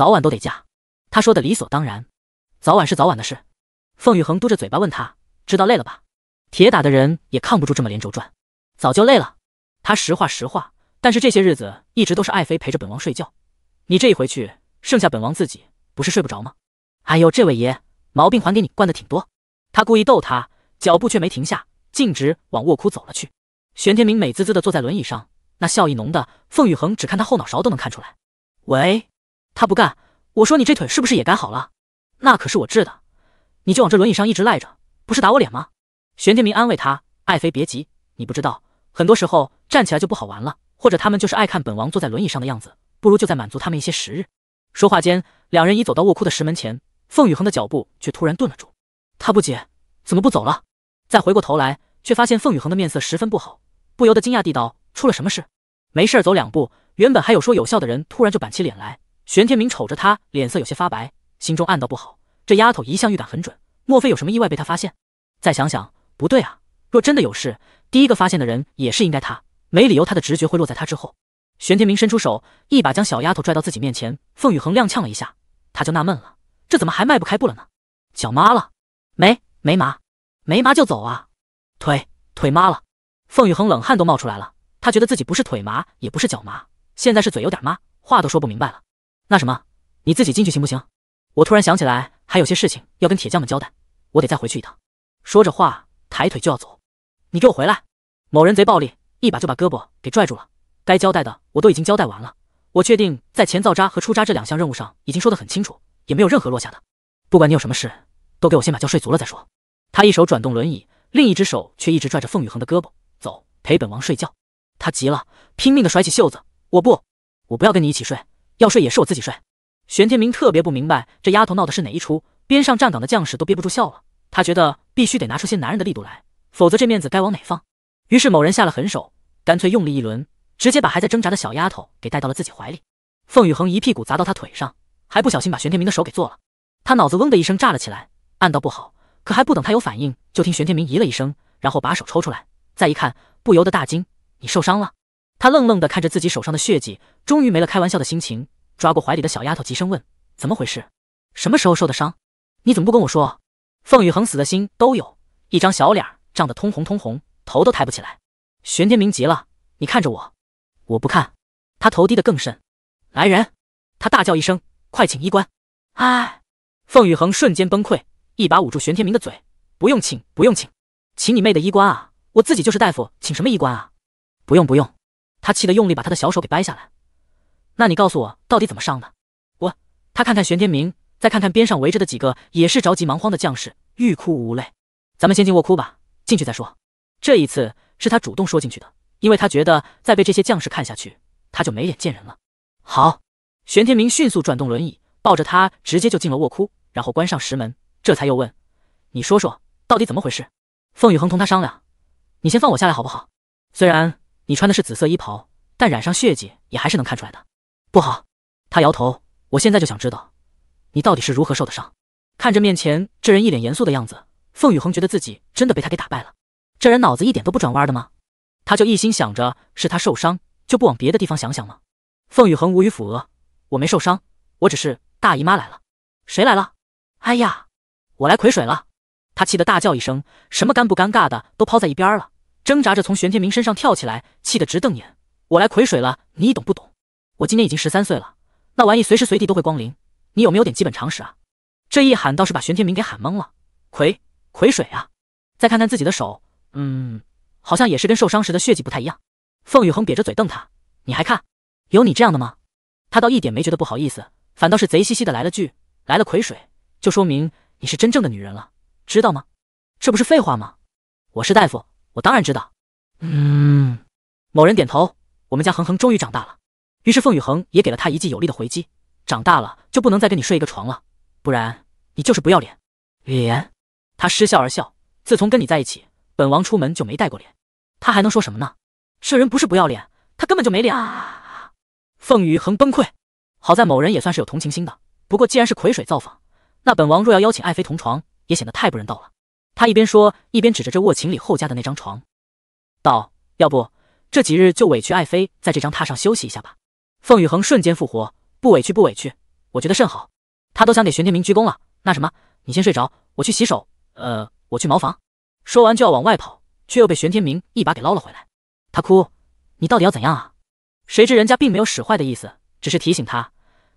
早晚都得嫁。他说的理所当然，早晚是早晚的事。凤玉恒嘟着嘴巴问他：“知道累了吧？”铁打的人也抗不住这么连轴转，早就累了。他实话实话，但是这些日子一直都是爱妃陪着本王睡觉。你这一回去，剩下本王自己，不是睡不着吗？哎呦，这位爷，毛病还给你惯的挺多。他故意逗他，脚步却没停下，径直往卧窟走了去。玄天明美滋滋的坐在轮椅上，那笑意浓的，凤玉恒只看他后脑勺都能看出来。喂，他不干，我说你这腿是不是也改好了？那可是我治的。你就往这轮椅上一直赖着，不是打我脸吗？玄天明安慰他：“爱妃别急，你不知道，很多时候站起来就不好玩了，或者他们就是爱看本王坐在轮椅上的样子，不如就再满足他们一些时日。”说话间，两人已走到卧窟的石门前，凤雨恒的脚步却突然顿了住。他不解，怎么不走了？再回过头来，却发现凤雨恒的面色十分不好，不由得惊讶地道：“出了什么事？”没事，走两步，原本还有说有笑的人突然就板起脸来。玄天明瞅着他，脸色有些发白，心中暗道不好。这丫头一向预感很准，莫非有什么意外被他发现？再想想，不对啊！若真的有事，第一个发现的人也是应该他，没理由他的直觉会落在他之后。玄天明伸出手，一把将小丫头拽到自己面前。凤雨恒踉跄了一下，他就纳闷了，这怎么还迈不开步了呢？脚麻了？没，没麻，没麻就走啊！腿，腿麻了。凤雨恒冷汗都冒出来了，他觉得自己不是腿麻，也不是脚麻，现在是嘴有点麻，话都说不明白了。那什么，你自己进去行不行？我突然想起来。还有些事情要跟铁匠们交代，我得再回去一趟。说着话，抬腿就要走。你给我回来！某人贼暴力，一把就把胳膊给拽住了。该交代的我都已经交代完了，我确定在前造渣和出渣这两项任务上已经说得很清楚，也没有任何落下的。不管你有什么事，都给我先把觉睡足了再说。他一手转动轮椅，另一只手却一直拽着凤雨恒的胳膊，走，陪本王睡觉。他急了，拼命的甩起袖子。我不，我不要跟你一起睡，要睡也是我自己睡。玄天明特别不明白这丫头闹的是哪一出，边上站岗的将士都憋不住笑了。他觉得必须得拿出些男人的力度来，否则这面子该往哪放？于是某人下了狠手，干脆用力一轮，直接把还在挣扎的小丫头给带到了自己怀里。凤雨恒一屁股砸到他腿上，还不小心把玄天明的手给做了。他脑子嗡的一声炸了起来，暗道不好。可还不等他有反应，就听玄天明咦了一声，然后把手抽出来，再一看，不由得大惊：“你受伤了？”他愣愣的看着自己手上的血迹，终于没了开玩笑的心情。抓过怀里的小丫头，急声问：“怎么回事？什么时候受的伤？你怎么不跟我说？”凤雨恒死的心都有，一张小脸涨得通红通红，头都抬不起来。玄天明急了：“你看着我！”“我不看。”他头低得更甚。来人！他大叫一声：“快请医官！”哎！凤雨恒瞬间崩溃，一把捂住玄天明的嘴：“不用请，不用请，请你妹的医官啊！我自己就是大夫，请什么医官啊？不用不用！”他气得用力把他的小手给掰下来。那你告诉我到底怎么伤的？我他看看玄天明，再看看边上围着的几个也是着急忙慌的将士，欲哭无泪。咱们先进卧窟吧，进去再说。这一次是他主动说进去的，因为他觉得再被这些将士看下去，他就没脸见人了。好，玄天明迅速转动轮椅，抱着他直接就进了卧窟，然后关上石门，这才又问：“你说说到底怎么回事？”凤雨恒同他商量：“你先放我下来好不好？虽然你穿的是紫色衣袍，但染上血迹也还是能看出来的。”不好，他摇头。我现在就想知道，你到底是如何受的伤。看着面前这人一脸严肃的样子，凤雨恒觉得自己真的被他给打败了。这人脑子一点都不转弯的吗？他就一心想着是他受伤，就不往别的地方想想吗？凤雨恒无语抚额，我没受伤，我只是大姨妈来了。谁来了？哎呀，我来葵水了！他气得大叫一声，什么尴不尴尬的都抛在一边了，挣扎着从玄天明身上跳起来，气得直瞪眼。我来葵水了，你懂不懂？我今年已经十三岁了，那玩意随时随地都会光临，你有没有点基本常识啊？这一喊倒是把玄天明给喊懵了。葵葵水啊！再看看自己的手，嗯，好像也是跟受伤时的血迹不太一样。凤雨恒瘪着嘴瞪他，你还看？有你这样的吗？他倒一点没觉得不好意思，反倒是贼兮兮的来了句：来了葵水，就说明你是真正的女人了，知道吗？这不是废话吗？我是大夫，我当然知道。嗯，某人点头，我们家恒恒终于长大了。于是凤雨恒也给了他一记有力的回击。长大了就不能再跟你睡一个床了，不然你就是不要脸。脸？他失笑而笑。自从跟你在一起，本王出门就没带过脸。他还能说什么呢？这人不是不要脸，他根本就没脸。啊！凤雨恒崩溃。好在某人也算是有同情心的。不过既然是癸水造访，那本王若要邀请爱妃同床，也显得太不人道了。他一边说，一边指着这卧寝里后家的那张床，道：“要不这几日就委屈爱妃在这张榻上休息一下吧。”凤雨恒瞬间复活，不委屈不委屈，我觉得甚好。他都想给玄天明鞠躬了。那什么，你先睡着，我去洗手。呃，我去茅房。说完就要往外跑，却又被玄天明一把给捞了回来。他哭：“你到底要怎样啊？”谁知人家并没有使坏的意思，只是提醒他：“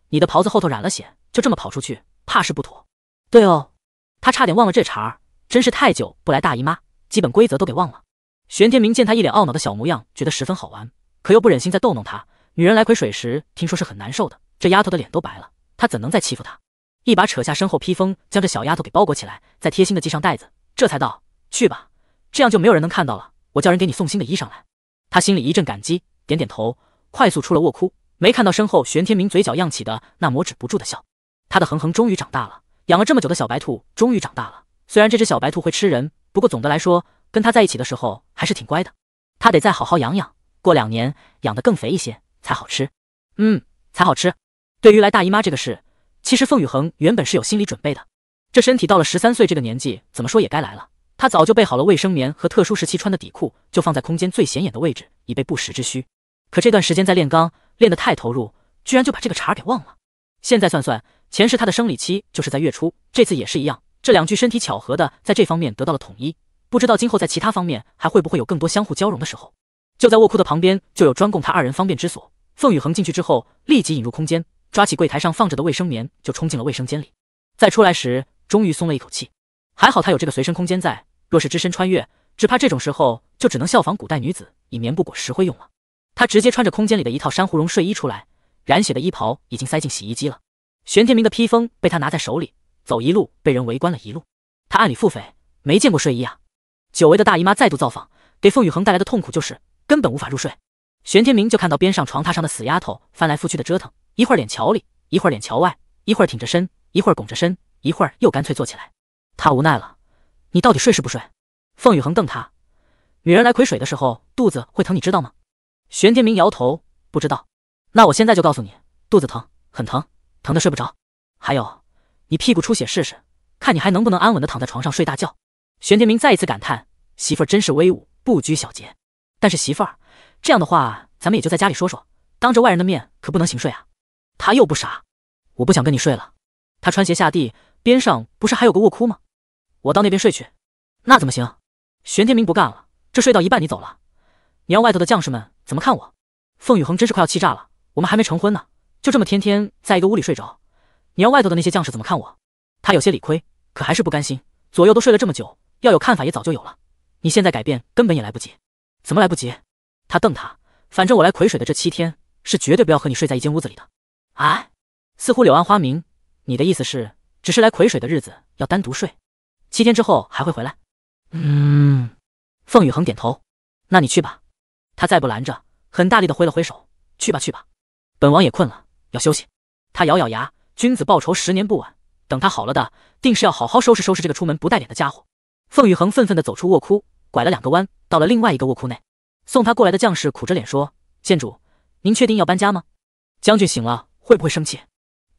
你的袍子后头染了血，就这么跑出去，怕是不妥。”对哦，他差点忘了这茬儿，真是太久不来大姨妈，基本规则都给忘了。玄天明见他一脸懊恼的小模样，觉得十分好玩，可又不忍心再逗弄他。女人来葵水时，听说是很难受的，这丫头的脸都白了，他怎能再欺负她？一把扯下身后披风，将这小丫头给包裹起来，再贴心的系上带子，这才道：“去吧，这样就没有人能看到了。我叫人给你送新的衣裳来。”他心里一阵感激，点点头，快速出了卧窟，没看到身后玄天明嘴角漾起的那抹止不住的笑。他的恒恒终于长大了，养了这么久的小白兔终于长大了。虽然这只小白兔会吃人，不过总的来说。跟它在一起的时候还是挺乖的，它得再好好养养，过两年养得更肥一些才好吃。嗯，才好吃。对于来大姨妈这个事，其实凤雨恒原本是有心理准备的。这身体到了十三岁这个年纪，怎么说也该来了。他早就备好了卫生棉和特殊时期穿的底裤，就放在空间最显眼的位置，以备不时之需。可这段时间在炼钢，练得太投入，居然就把这个茬给忘了。现在算算，前世他的生理期就是在月初，这次也是一样。这两具身体巧合的在这方面得到了统一。不知道今后在其他方面还会不会有更多相互交融的时候。就在卧库的旁边就有专供他二人方便之所。凤雨恒进去之后，立即引入空间，抓起柜台上放着的卫生棉就冲进了卫生间里。再出来时，终于松了一口气。还好他有这个随身空间在，若是只身穿越，只怕这种时候就只能效仿古代女子以棉布裹石灰用了。他直接穿着空间里的一套珊瑚绒睡衣出来，染血的衣袍已经塞进洗衣机了。玄天明的披风被他拿在手里，走一路被人围观了一路。他暗里腹诽，没见过睡衣啊。久违的大姨妈再度造访，给凤雨恒带来的痛苦就是根本无法入睡。玄天明就看到边上床榻上的死丫头翻来覆去的折腾，一会儿脸瞧里，一会儿脸瞧外，一会儿挺着身，一会儿拱着身，一会儿又干脆坐起来。他无奈了，你到底睡是不睡？凤雨恒瞪他，女人来癸水的时候肚子会疼，你知道吗？玄天明摇头，不知道。那我现在就告诉你，肚子疼，很疼，疼的睡不着。还有，你屁股出血试试，看你还能不能安稳的躺在床上睡大觉。玄天明再一次感叹：“媳妇儿真是威武，不拘小节。但是媳妇儿，这样的话，咱们也就在家里说说，当着外人的面可不能行睡啊。”他又不傻，我不想跟你睡了。他穿鞋下地，边上不是还有个卧窟吗？我到那边睡去。那怎么行？玄天明不干了，这睡到一半你走了，你让外头的将士们怎么看我？凤雨恒真是快要气炸了。我们还没成婚呢，就这么天天在一个屋里睡着，你让外头的那些将士怎么看我？他有些理亏，可还是不甘心。左右都睡了这么久。要有看法也早就有了，你现在改变根本也来不及。怎么来不及？他瞪他，反正我来葵水的这七天是绝对不要和你睡在一间屋子里的。哎，似乎柳暗花明，你的意思是，只是来葵水的日子要单独睡，七天之后还会回来？嗯，凤雨恒点头。那你去吧。他再不拦着，很大力的挥了挥手，去吧去吧，本王也困了，要休息。他咬咬牙，君子报仇十年不晚，等他好了的，定是要好好收拾收拾这个出门不带脸的家伙。凤雨恒愤愤地走出卧窟，拐了两个弯，到了另外一个卧窟内。送他过来的将士苦着脸说：“县主，您确定要搬家吗？将军醒了会不会生气？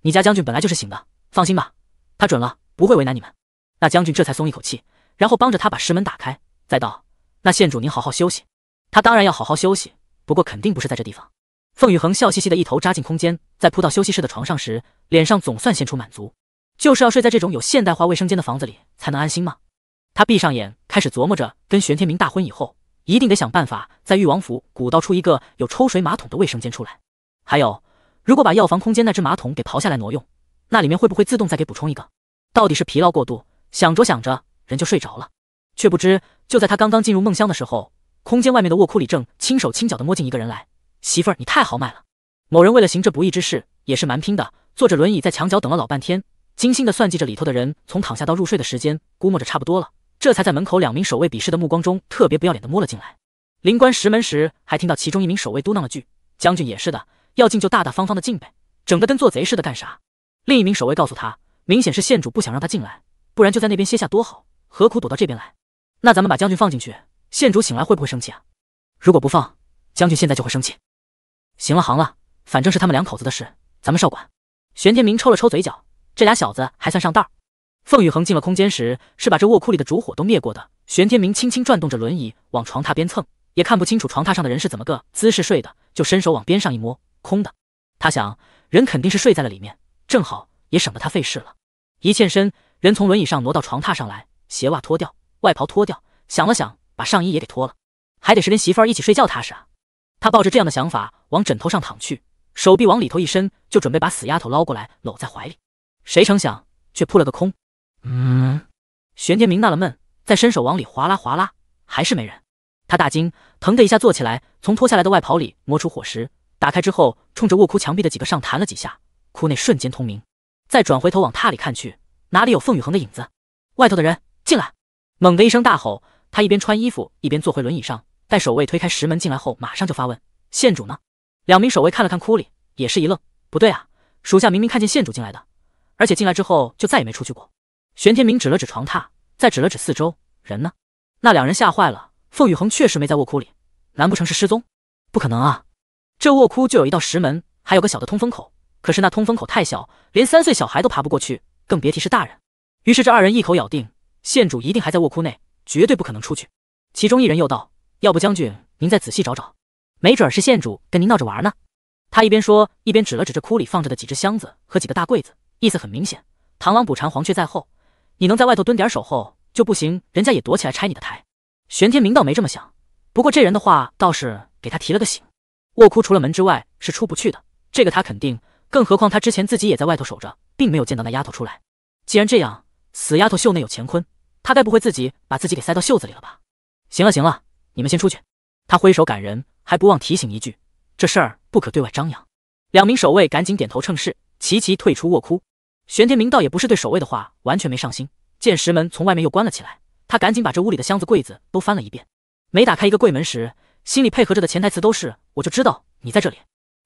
你家将军本来就是醒的，放心吧，他准了，不会为难你们。”那将军这才松一口气，然后帮着他把石门打开，再道：“那县主您好好休息。”他当然要好好休息，不过肯定不是在这地方。凤雨恒笑嘻嘻的一头扎进空间，在扑到休息室的床上时，脸上总算现出满足，就是要睡在这种有现代化卫生间的房子里才能安心吗？他闭上眼，开始琢磨着，跟玄天明大婚以后，一定得想办法在誉王府鼓捣出一个有抽水马桶的卫生间出来。还有，如果把药房空间那只马桶给刨下来挪用，那里面会不会自动再给补充一个？到底是疲劳过度，想着想着人就睡着了，却不知就在他刚刚进入梦乡的时候，空间外面的卧库里正轻手轻脚的摸进一个人来。媳妇儿，你太豪迈了！某人为了行这不义之事，也是蛮拼的，坐着轮椅在墙角等了老半天，精心的算计着里头的人从躺下到入睡的时间，估摸着差不多了。这才在门口两名守卫鄙视的目光中，特别不要脸的摸了进来。临关石门时，还听到其中一名守卫嘟囔了句：“将军也是的，要进就大大方方的进呗，整得跟做贼似的干啥？”另一名守卫告诉他：“明显是县主不想让他进来，不然就在那边歇下多好，何苦躲到这边来？那咱们把将军放进去，县主醒来会不会生气啊？如果不放，将军现在就会生气。行了，行了，反正是他们两口子的事，咱们少管。”玄天明抽了抽嘴角，这俩小子还算上道。凤雨恒进了空间时，是把这卧库里的烛火都灭过的。玄天明轻轻转动着轮椅往床榻边蹭，也看不清楚床榻上的人是怎么个姿势睡的，就伸手往边上一摸，空的。他想，人肯定是睡在了里面，正好也省得他费事了。一欠身，人从轮椅上挪到床榻上来，鞋袜脱掉，外袍脱掉，想了想，把上衣也给脱了，还得是跟媳妇儿一起睡觉踏实啊。他抱着这样的想法往枕头上躺去，手臂往里头一伸，就准备把死丫头捞过来搂在怀里，谁成想却扑了个空。嗯，玄天明纳了闷，再伸手往里划拉划拉，还是没人。他大惊，腾的一下坐起来，从脱下来的外袍里摸出火石，打开之后，冲着卧窟墙壁的几个上弹了几下，窟内瞬间通明。再转回头往榻里看去，哪里有凤雨恒的影子？外头的人进来！猛地一声大吼，他一边穿衣服一边坐回轮椅上，待守卫推开石门进来后，马上就发问：“县主呢？”两名守卫看了看窟里，也是一愣：“不对啊，属下明明看见县主进来的，而且进来之后就再也没出去过。”玄天明指了指床榻，再指了指四周，人呢？那两人吓坏了。凤雨恒确实没在卧窟里，难不成是失踪？不可能啊！这卧窟就有一道石门，还有个小的通风口。可是那通风口太小，连三岁小孩都爬不过去，更别提是大人。于是这二人一口咬定，县主一定还在卧窟内，绝对不可能出去。其中一人又道：“要不将军您再仔细找找，没准是县主跟您闹着玩呢。”他一边说，一边指了指这窟里放着的几只箱子和几个大柜子，意思很明显：螳螂捕蝉，黄雀在后。你能在外头蹲点守候就不行，人家也躲起来拆你的台。玄天明倒没这么想，不过这人的话倒是给他提了个醒。卧窟除了门之外是出不去的，这个他肯定。更何况他之前自己也在外头守着，并没有见到那丫头出来。既然这样，死丫头袖内有乾坤，他该不会自己把自己给塞到袖子里了吧？行了行了，你们先出去。他挥手赶人，还不忘提醒一句：这事儿不可对外张扬。两名守卫赶紧点头称是，齐齐退出卧窟。玄天明倒也不是对守卫的话完全没上心，见石门从外面又关了起来，他赶紧把这屋里的箱子柜子都翻了一遍。每打开一个柜门时，心里配合着的潜台词都是：我就知道你在这里。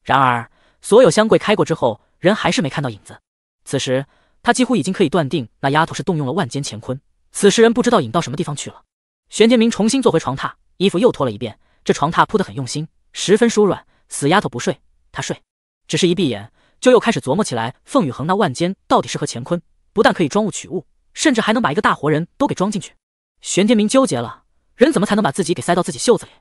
然而。所有箱柜开过之后，人还是没看到影子。此时他几乎已经可以断定，那丫头是动用了万间乾坤。此时人不知道引到什么地方去了。玄天明重新坐回床榻，衣服又脱了一遍。这床榻铺得很用心，十分舒软。死丫头不睡，他睡。只是一闭眼，就又开始琢磨起来：凤羽恒那万间到底是何乾坤？不但可以装物取物，甚至还能把一个大活人都给装进去。玄天明纠结了，人怎么才能把自己给塞到自己袖子里？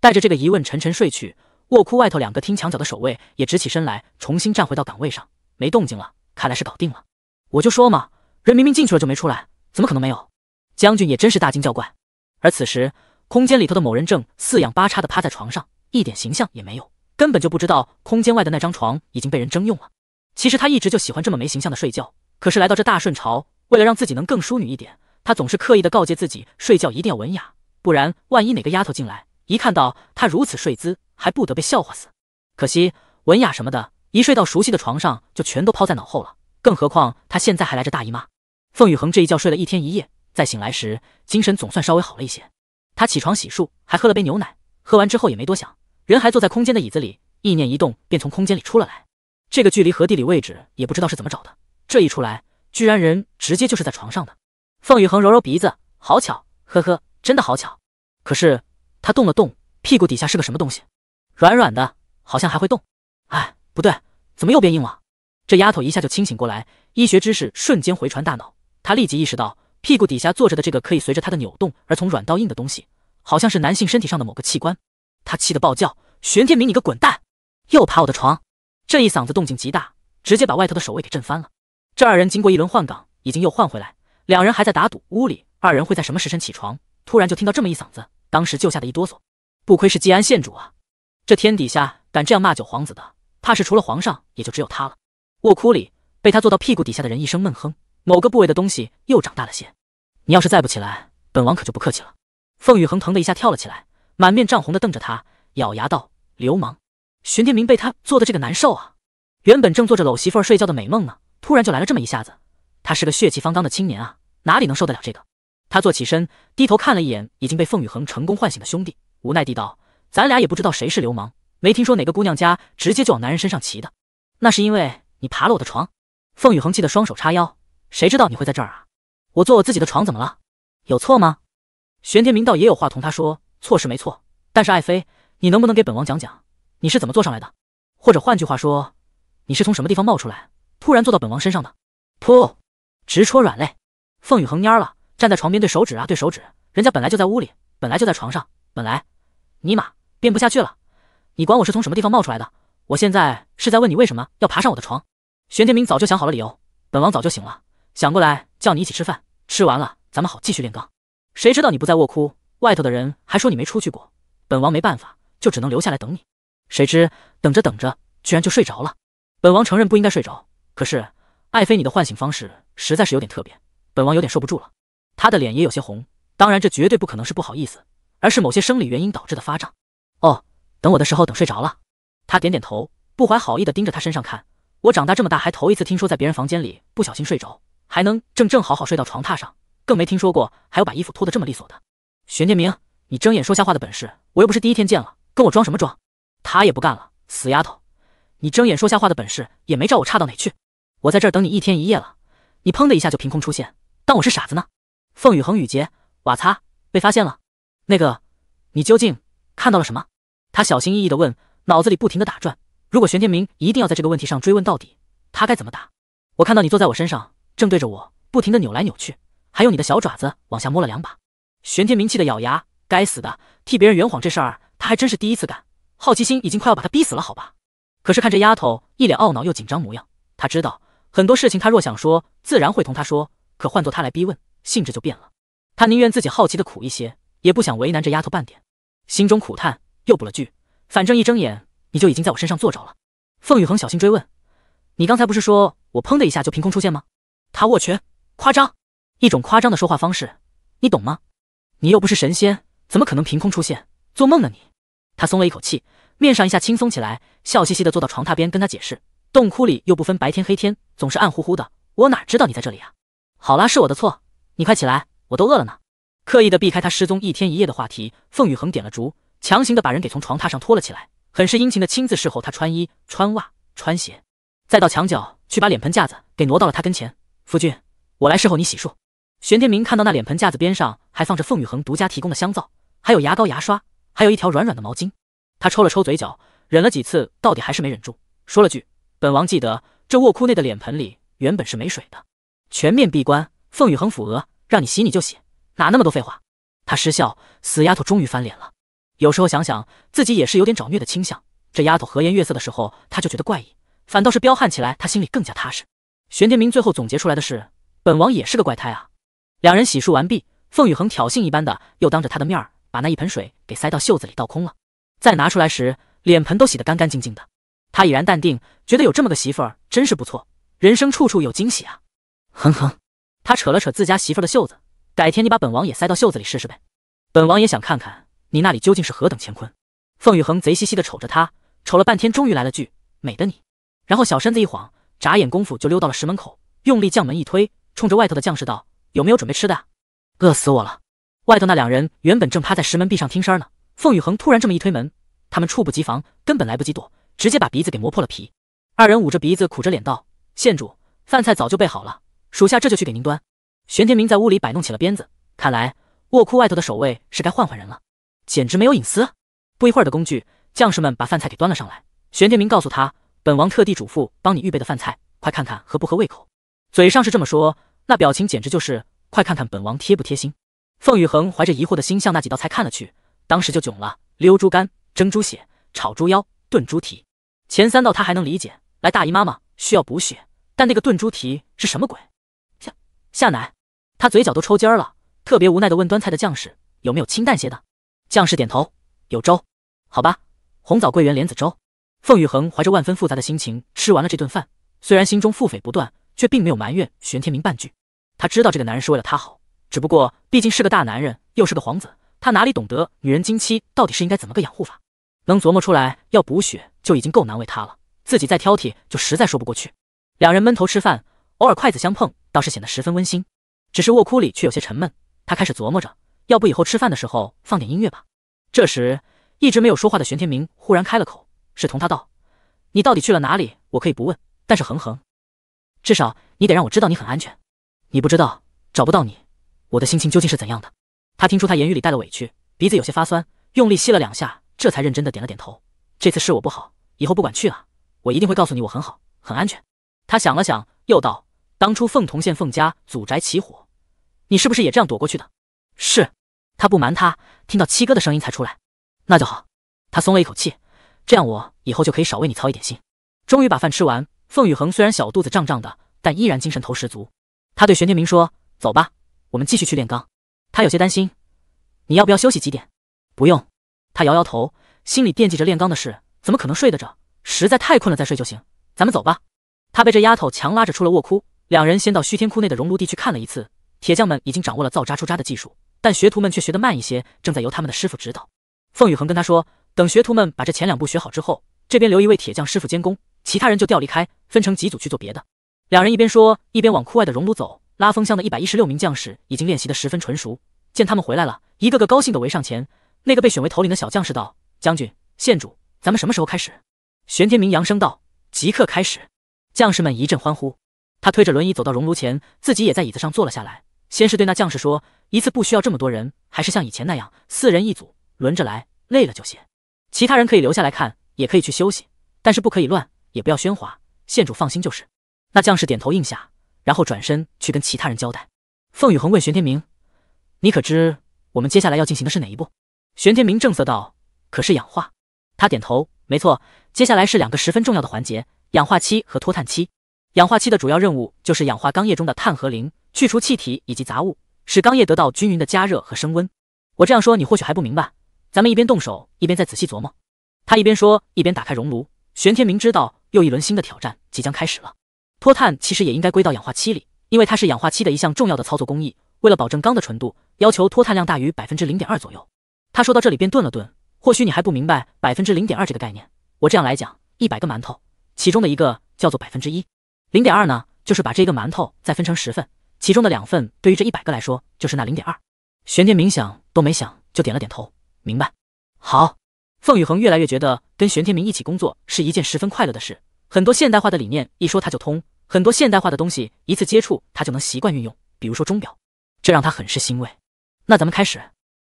带着这个疑问沉沉睡去。卧窟外头，两个听墙角的守卫也直起身来，重新站回到岗位上。没动静了，看来是搞定了。我就说嘛，人明明进去了就没出来，怎么可能没有？将军也真是大惊叫怪。而此时，空间里头的某人正四仰八叉的趴在床上，一点形象也没有，根本就不知道空间外的那张床已经被人征用了。其实他一直就喜欢这么没形象的睡觉，可是来到这大顺朝，为了让自己能更淑女一点，他总是刻意的告诫自己，睡觉一定要文雅，不然万一哪个丫头进来，一看到他如此睡姿。还不得被笑话死？可惜文雅什么的，一睡到熟悉的床上就全都抛在脑后了。更何况他现在还来着大姨妈。凤雨恒这一觉睡了一天一夜，再醒来时精神总算稍微好了一些。他起床洗漱，还喝了杯牛奶。喝完之后也没多想，人还坐在空间的椅子里，意念一动便从空间里出了来。这个距离和地理位置也不知道是怎么找的，这一出来居然人直接就是在床上的。凤雨恒揉揉鼻子，好巧，呵呵，真的好巧。可是他动了动屁股底下是个什么东西？软软的，好像还会动。哎，不对，怎么又变硬了？这丫头一下就清醒过来，医学知识瞬间回传大脑。她立即意识到，屁股底下坐着的这个可以随着他的扭动而从软到硬的东西，好像是男性身体上的某个器官。他气得暴叫：“玄天明，你个滚蛋！又爬我的床！”这一嗓子动静极大，直接把外头的守卫给震翻了。这二人经过一轮换岗，已经又换回来。两人还在打赌，屋里二人会在什么时辰起床。突然就听到这么一嗓子，当时就吓得一哆嗦。不愧是吉安县主啊！这天底下敢这样骂九皇子的，怕是除了皇上，也就只有他了。卧窟里被他坐到屁股底下的人一声闷哼，某个部位的东西又长大了些。你要是再不起来，本王可就不客气了。凤羽恒疼的一下跳了起来，满面涨红的瞪着他，咬牙道：“流氓！”玄天明被他做的这个难受啊！原本正做着搂媳妇儿睡觉的美梦呢，突然就来了这么一下子。他是个血气方刚的青年啊，哪里能受得了这个？他坐起身，低头看了一眼已经被凤羽恒成功唤醒的兄弟，无奈地道。咱俩也不知道谁是流氓，没听说哪个姑娘家直接就往男人身上骑的。那是因为你爬了我的床。凤羽恒气得双手叉腰，谁知道你会在这儿啊？我坐我自己的床怎么了？有错吗？玄天明倒也有话同他说，错是没错，但是爱妃，你能不能给本王讲讲，你是怎么坐上来的？或者换句话说，你是从什么地方冒出来，突然坐到本王身上的？噗，直戳软肋。凤羽恒蔫了，站在床边对手指啊对手指，人家本来就在屋里，本来就在床上，本来，尼玛！编不下去了，你管我是从什么地方冒出来的？我现在是在问你为什么要爬上我的床？玄天明早就想好了理由，本王早就醒了，想过来叫你一起吃饭，吃完了咱们好继续炼钢。谁知道你不在卧窟，外头的人还说你没出去过，本王没办法，就只能留下来等你。谁知等着等着，居然就睡着了。本王承认不应该睡着，可是爱妃你的唤醒方式实在是有点特别，本王有点受不住了。他的脸也有些红，当然这绝对不可能是不好意思，而是某些生理原因导致的发胀。哦，等我的时候等睡着了。他点点头，不怀好意的盯着他身上看。我长大这么大还头一次听说在别人房间里不小心睡着，还能正正好好睡到床榻上。更没听说过还有把衣服脱得这么利索的。玄天明，你睁眼说瞎话的本事，我又不是第一天见了，跟我装什么装？他也不干了，死丫头，你睁眼说瞎话的本事也没照我差到哪去。我在这儿等你一天一夜了，你砰的一下就凭空出现，当我是傻子呢？凤羽恒语结，瓦擦，被发现了。那个，你究竟看到了什么？他小心翼翼的问，脑子里不停的打转。如果玄天明一定要在这个问题上追问到底，他该怎么答？我看到你坐在我身上，正对着我，不停的扭来扭去。还用你的小爪子往下摸了两把，玄天明气的咬牙，该死的，替别人圆谎这事儿他还真是第一次干，好奇心已经快要把他逼死了，好吧？可是看这丫头一脸懊恼又紧张模样，他知道很多事情他若想说，自然会同他说，可换做他来逼问，性质就变了。他宁愿自己好奇的苦一些，也不想为难这丫头半点，心中苦叹，又补了句：反正一睁眼你就已经在我身上坐着了。凤羽恒小心追问：你刚才不是说我砰的一下就凭空出现吗？他握拳，夸张。一种夸张的说话方式，你懂吗？你又不是神仙，怎么可能凭空出现？做梦呢你！他松了一口气，面上一下轻松起来，笑嘻嘻的坐到床榻边跟他解释：洞窟里又不分白天黑天，总是暗乎乎的，我哪知道你在这里啊？好啦，是我的错，你快起来，我都饿了呢。刻意的避开他失踪一天一夜的话题，凤羽恒点了烛，强行的把人给从床榻上拖了起来，很是殷勤的亲自侍候他穿衣、穿袜、穿鞋，再到墙角去把脸盆架子给挪到了他跟前。夫君，我来侍候你洗漱。玄天明看到那脸盆架子边上还放着凤羽恒独家提供的香皂，还有牙膏、牙刷，还有一条软软的毛巾。他抽了抽嘴角，忍了几次，到底还是没忍住，说了句：“本王记得这卧窟内的脸盆里原本是没水的。”全面闭关，凤羽恒抚额，让你洗你就洗，哪那么多废话？他失笑，死丫头终于翻脸了。有时候想想自己也是有点找虐的倾向。这丫头和颜悦色的时候，他就觉得怪异，反倒是彪悍起来，他心里更加踏实。玄天明最后总结出来的是：本王也是个怪胎啊。两人洗漱完毕，凤羽恒挑衅一般的又当着他的面把那一盆水给塞到袖子里倒空了，再拿出来时，脸盆都洗得干干净净的。他已然淡定，觉得有这么个媳妇儿真是不错，人生处处有惊喜啊！哼哼，他扯了扯自家媳妇儿的袖子，改天你把本王也塞到袖子里试试呗，本王也想看看你那里究竟是何等乾坤。凤羽恒贼兮兮的瞅着他，瞅了半天，终于来了句：“美的你。”然后小身子一晃，眨眼功夫就溜到了石门口，用力将门一推，冲着外头的将士道。有没有准备吃的？饿死我了！外头那两人原本正趴在石门壁上听声呢，凤羽恒突然这么一推门，他们猝不及防，根本来不及躲，直接把鼻子给磨破了皮。二人捂着鼻子，苦着脸道：“县主，饭菜早就备好了，属下这就去给您端。”玄天明在屋里摆弄起了鞭子，看来卧库外头的守卫是该换换人了，简直没有隐私。不一会儿的工具，将士们把饭菜给端了上来。玄天明告诉他：“本王特地嘱咐帮你预备的饭菜，快看看合不合胃口。”嘴上是这么说。那表情简直就是，快看看本王贴不贴心。凤羽恒怀着疑惑的心向那几道菜看了去，当时就囧了：溜猪肝、蒸猪血、炒猪腰、炖猪蹄。前三道他还能理解，来大姨妈嘛，需要补血。但那个炖猪蹄是什么鬼？下下奶？他嘴角都抽筋了，特别无奈的问端菜的将士有没有清淡些的。将士点头，有粥。好吧，红枣桂圆莲子粥。凤羽恒怀着万分复杂的心情吃完了这顿饭，虽然心中腹诽不断。却并没有埋怨玄天明半句，他知道这个男人是为了他好，只不过毕竟是个大男人，又是个皇子，他哪里懂得女人经期到底是应该怎么个养护法？能琢磨出来要补血就已经够难为他了，自己再挑剔就实在说不过去。两人闷头吃饭，偶尔筷子相碰，倒是显得十分温馨。只是卧窟里却有些沉闷，他开始琢磨着，要不以后吃饭的时候放点音乐吧。这时，一直没有说话的玄天明忽然开了口，是同他道：“你到底去了哪里？我可以不问，但是恒恒。”至少你得让我知道你很安全。你不知道找不到你，我的心情究竟是怎样的？他听出他言语里带了委屈，鼻子有些发酸，用力吸了两下，这才认真的点了点头。这次是我不好，以后不管去了，我一定会告诉你我很好，很安全。他想了想，又道：当初凤同县凤家祖宅起火，你是不是也这样躲过去的？是。他不瞒他，听到七哥的声音才出来。那就好。他松了一口气，这样我以后就可以少为你操一点心。终于把饭吃完。凤宇恒虽然小肚子胀胀的，但依然精神头十足。他对玄天明说：“走吧，我们继续去炼钢。”他有些担心：“你要不要休息几点？”“不用。”他摇摇头，心里惦记着炼钢的事，怎么可能睡得着？实在太困了再睡就行。咱们走吧。他被这丫头强拉着出了卧窟，两人先到虚天窟内的熔炉地去看了一次。铁匠们已经掌握了造渣出渣的技术，但学徒们却学得慢一些，正在由他们的师傅指导。凤宇恒跟他说：“等学徒们把这前两步学好之后，这边留一位铁匠师傅监工。”其他人就调离开，分成几组去做别的。两人一边说，一边往库外的熔炉走。拉风箱的一百一十六名将士已经练习得十分纯熟，见他们回来了，一个个高兴地围上前。那个被选为头领的小将士道：“将军、县主，咱们什么时候开始？”玄天明扬声道：“即刻开始！”将士们一阵欢呼。他推着轮椅走到熔炉前，自己也在椅子上坐了下来。先是对那将士说：“一次不需要这么多人，还是像以前那样，四人一组，轮着来，累了就歇。其他人可以留下来看，也可以去休息，但是不可以乱。”也不要喧哗，县主放心就是。那将士点头应下，然后转身去跟其他人交代。凤羽恒问玄天明：“你可知我们接下来要进行的是哪一步？”玄天明正色道：“可是氧化。”他点头：“没错，接下来是两个十分重要的环节——氧化期和脱碳期。氧化期的主要任务就是氧化钢液中的碳和磷，去除气体以及杂物，使钢液得到均匀的加热和升温。我这样说你或许还不明白，咱们一边动手，一边再仔细琢磨。”他一边说，一边打开熔炉。玄天明知道。又一轮新的挑战即将开始了。脱碳其实也应该归到氧化期里，因为它是氧化期的一项重要的操作工艺。为了保证钢的纯度，要求脱碳量大于百分之零点二左右。他说到这里便顿了顿，或许你还不明白百分之零点二这个概念。我这样来讲，一百个馒头，其中的一个叫做百分之一，零点二呢，就是把这个馒头再分成十份，其中的两份对于这一百个来说就是那零点二。玄天冥想都没想就点了点头，明白。好。凤宇恒越来越觉得跟玄天明一起工作是一件十分快乐的事。很多现代化的理念一说他就通，很多现代化的东西一次接触他就能习惯运用。比如说钟表，这让他很是欣慰。那咱们开始。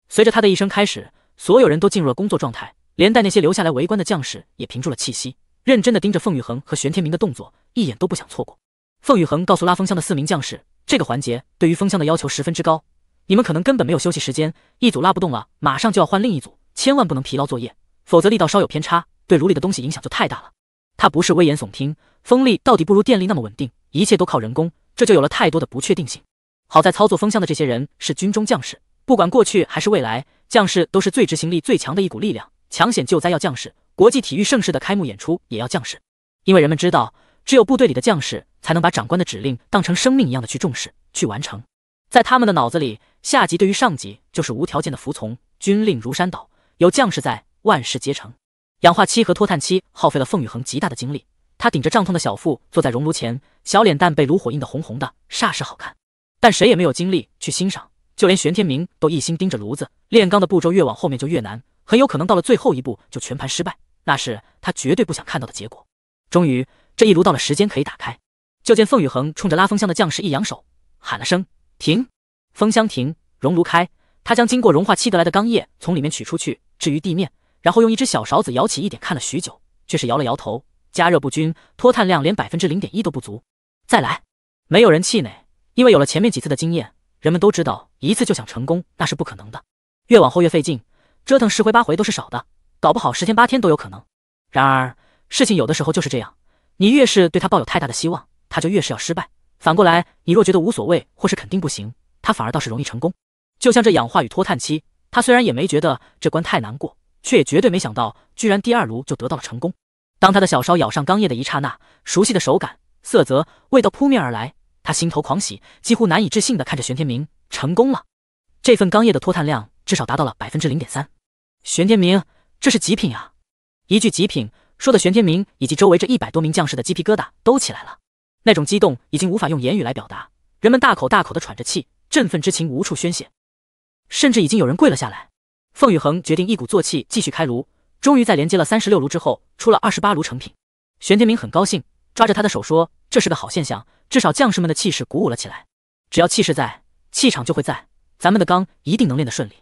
随着他的一声开始，所有人都进入了工作状态，连带那些留下来围观的将士也屏住了气息，认真的盯着凤宇恒和玄天明的动作，一眼都不想错过。凤宇恒告诉拉风箱的四名将士，这个环节对于风箱的要求十分之高，你们可能根本没有休息时间，一组拉不动了，马上就要换另一组，千万不能疲劳作业。否则力道稍有偏差，对炉里的东西影响就太大了。他不是危言耸听，风力到底不如电力那么稳定，一切都靠人工，这就有了太多的不确定性。好在操作风箱的这些人是军中将士，不管过去还是未来，将士都是最执行力最强的一股力量。抢险救灾要将士，国际体育盛事的开幕演出也要将士，因为人们知道，只有部队里的将士才能把长官的指令当成生命一样的去重视、去完成。在他们的脑子里，下级对于上级就是无条件的服从，军令如山倒，有将士在。万事皆成，氧化期和脱碳期耗费了凤宇恒极大的精力。他顶着胀痛的小腹坐在熔炉前，小脸蛋被炉火映得红红的，煞是好看。但谁也没有精力去欣赏，就连玄天明都一心盯着炉子。炼钢的步骤越往后面就越难，很有可能到了最后一步就全盘失败，那是他绝对不想看到的结果。终于，这一炉到了时间可以打开，就见凤宇恒冲着拉风箱的将士一扬手，喊了声“停”，风箱停，熔炉开。他将经过融化期得来的钢液从里面取出去，置于地面。然后用一只小勺子舀起一点，看了许久，却是摇了摇头。加热不均，脱碳量连百分之零点一都不足。再来，没有人气馁，因为有了前面几次的经验，人们都知道一次就想成功那是不可能的，越往后越费劲，折腾十回八回都是少的，搞不好十天八天都有可能。然而事情有的时候就是这样，你越是对他抱有太大的希望，他就越是要失败。反过来，你若觉得无所谓或是肯定不行，他反而倒是容易成功。就像这氧化与脱碳期，他虽然也没觉得这关太难过。却也绝对没想到，居然第二炉就得到了成功。当他的小烧舀上钢液的一刹那，熟悉的手感、色泽、味道扑面而来，他心头狂喜，几乎难以置信的看着玄天明，成功了！这份钢液的脱碳量至少达到了百分之零点三。玄天明，这是极品啊！一句极品，说的玄天明以及周围这一百多名将士的鸡皮疙瘩都起来了，那种激动已经无法用言语来表达，人们大口大口的喘着气，振奋之情无处宣泄，甚至已经有人跪了下来。凤宇恒决定一鼓作气继续开炉，终于在连接了三十六炉之后，出了二十八炉成品。玄天明很高兴，抓着他的手说：“这是个好现象，至少将士们的气势鼓舞了起来。只要气势在，气场就会在，咱们的钢一定能练得顺利。”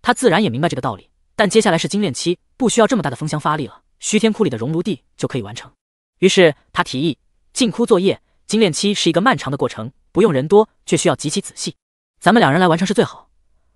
他自然也明白这个道理，但接下来是精炼期，不需要这么大的风箱发力了，虚天窟里的熔炉地就可以完成。于是他提议进窟作业。精炼期是一个漫长的过程，不用人多，却需要极其仔细。咱们两人来完成是最好，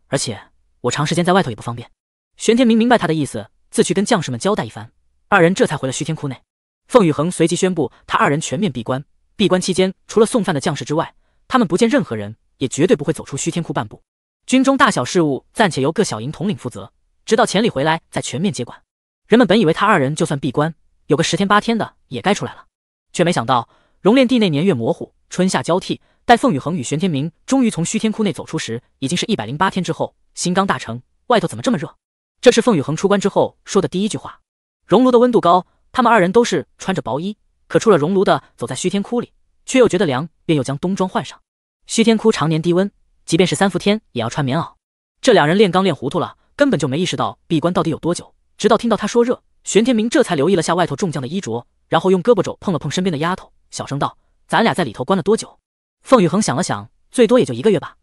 而且。我长时间在外头也不方便。玄天明明白他的意思，自去跟将士们交代一番，二人这才回了虚天窟内。凤羽恒随即宣布，他二人全面闭关。闭关期间，除了送饭的将士之外，他们不见任何人，也绝对不会走出虚天窟半步。军中大小事务暂且由各小营统领负责，直到钱礼回来再全面接管。人们本以为他二人就算闭关，有个十天八天的也该出来了，却没想到熔炼地内年月模糊，春夏交替。待凤羽恒与玄天明终于从虚天窟内走出时，已经是一百零八天之后。新刚大成，外头怎么这么热？这是凤羽恒出关之后说的第一句话。熔炉的温度高。他们二人都是穿着薄衣，可出了熔炉的，走在虚天窟里，却又觉得凉，便又将冬装换上。虚天窟常年低温，即便是三伏天也要穿棉袄。这两人炼钢炼糊涂了，根本就没意识到闭关到底有多久。直到听到他说热，玄天明这才留意了下外头众将的衣着，然后用胳膊肘碰了碰身边的丫头，小声道：“咱俩在里头关了多久？”凤羽恒想了想，最多也就一个月吧。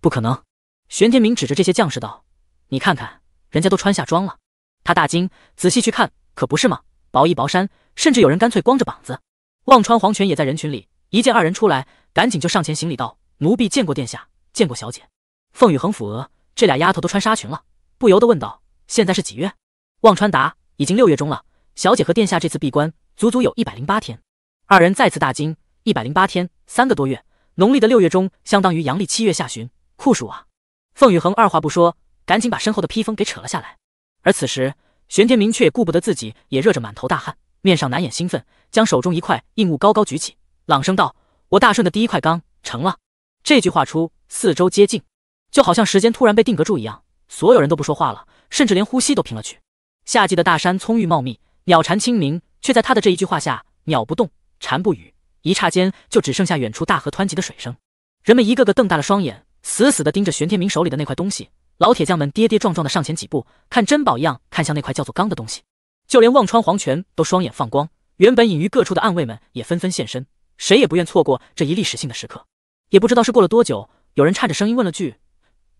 不可能！玄天明指着这些将士道：“你看看，人家都穿夏装了。”他大惊，仔细去看，可不是吗？薄衣薄衫，甚至有人干脆光着膀子。忘川黄泉也在人群里，一见二人出来，赶紧就上前行礼道：“奴婢见过殿下，见过小姐。”凤羽横抚额，这俩丫头都穿纱裙了，不由得问道：“现在是几月？”忘川答：“已经六月中了。小姐和殿下这次闭关，足足有一百零八天。”二人再次大惊：“一百零八天，三个多月。农历的六月中，相当于阳历七月下旬，酷暑啊！”凤羽恒二话不说，赶紧把身后的披风给扯了下来。而此时，玄天明却也顾不得自己，也热着满头大汗，面上难掩兴奋，将手中一块硬物高高举起，朗声道：“我大顺的第一块钢成了。”这句话出，四周皆静，就好像时间突然被定格住一样，所有人都不说话了，甚至连呼吸都平了去。夏季的大山葱郁茂密，鸟蝉清明，却在他的这一句话下，鸟不动，蝉不语，一刹间就只剩下远处大河湍急的水声。人们一个个瞪大了双眼，死死地盯着玄天明手里的那块东西。老铁匠们跌跌撞撞的上前几步，看珍宝一样看向那块叫做钢的东西。就连忘川黄泉都双眼放光，原本隐于各处的暗卫们也纷纷现身，谁也不愿错过这一历史性的时刻。也不知道是过了多久，有人颤着声音问了句：“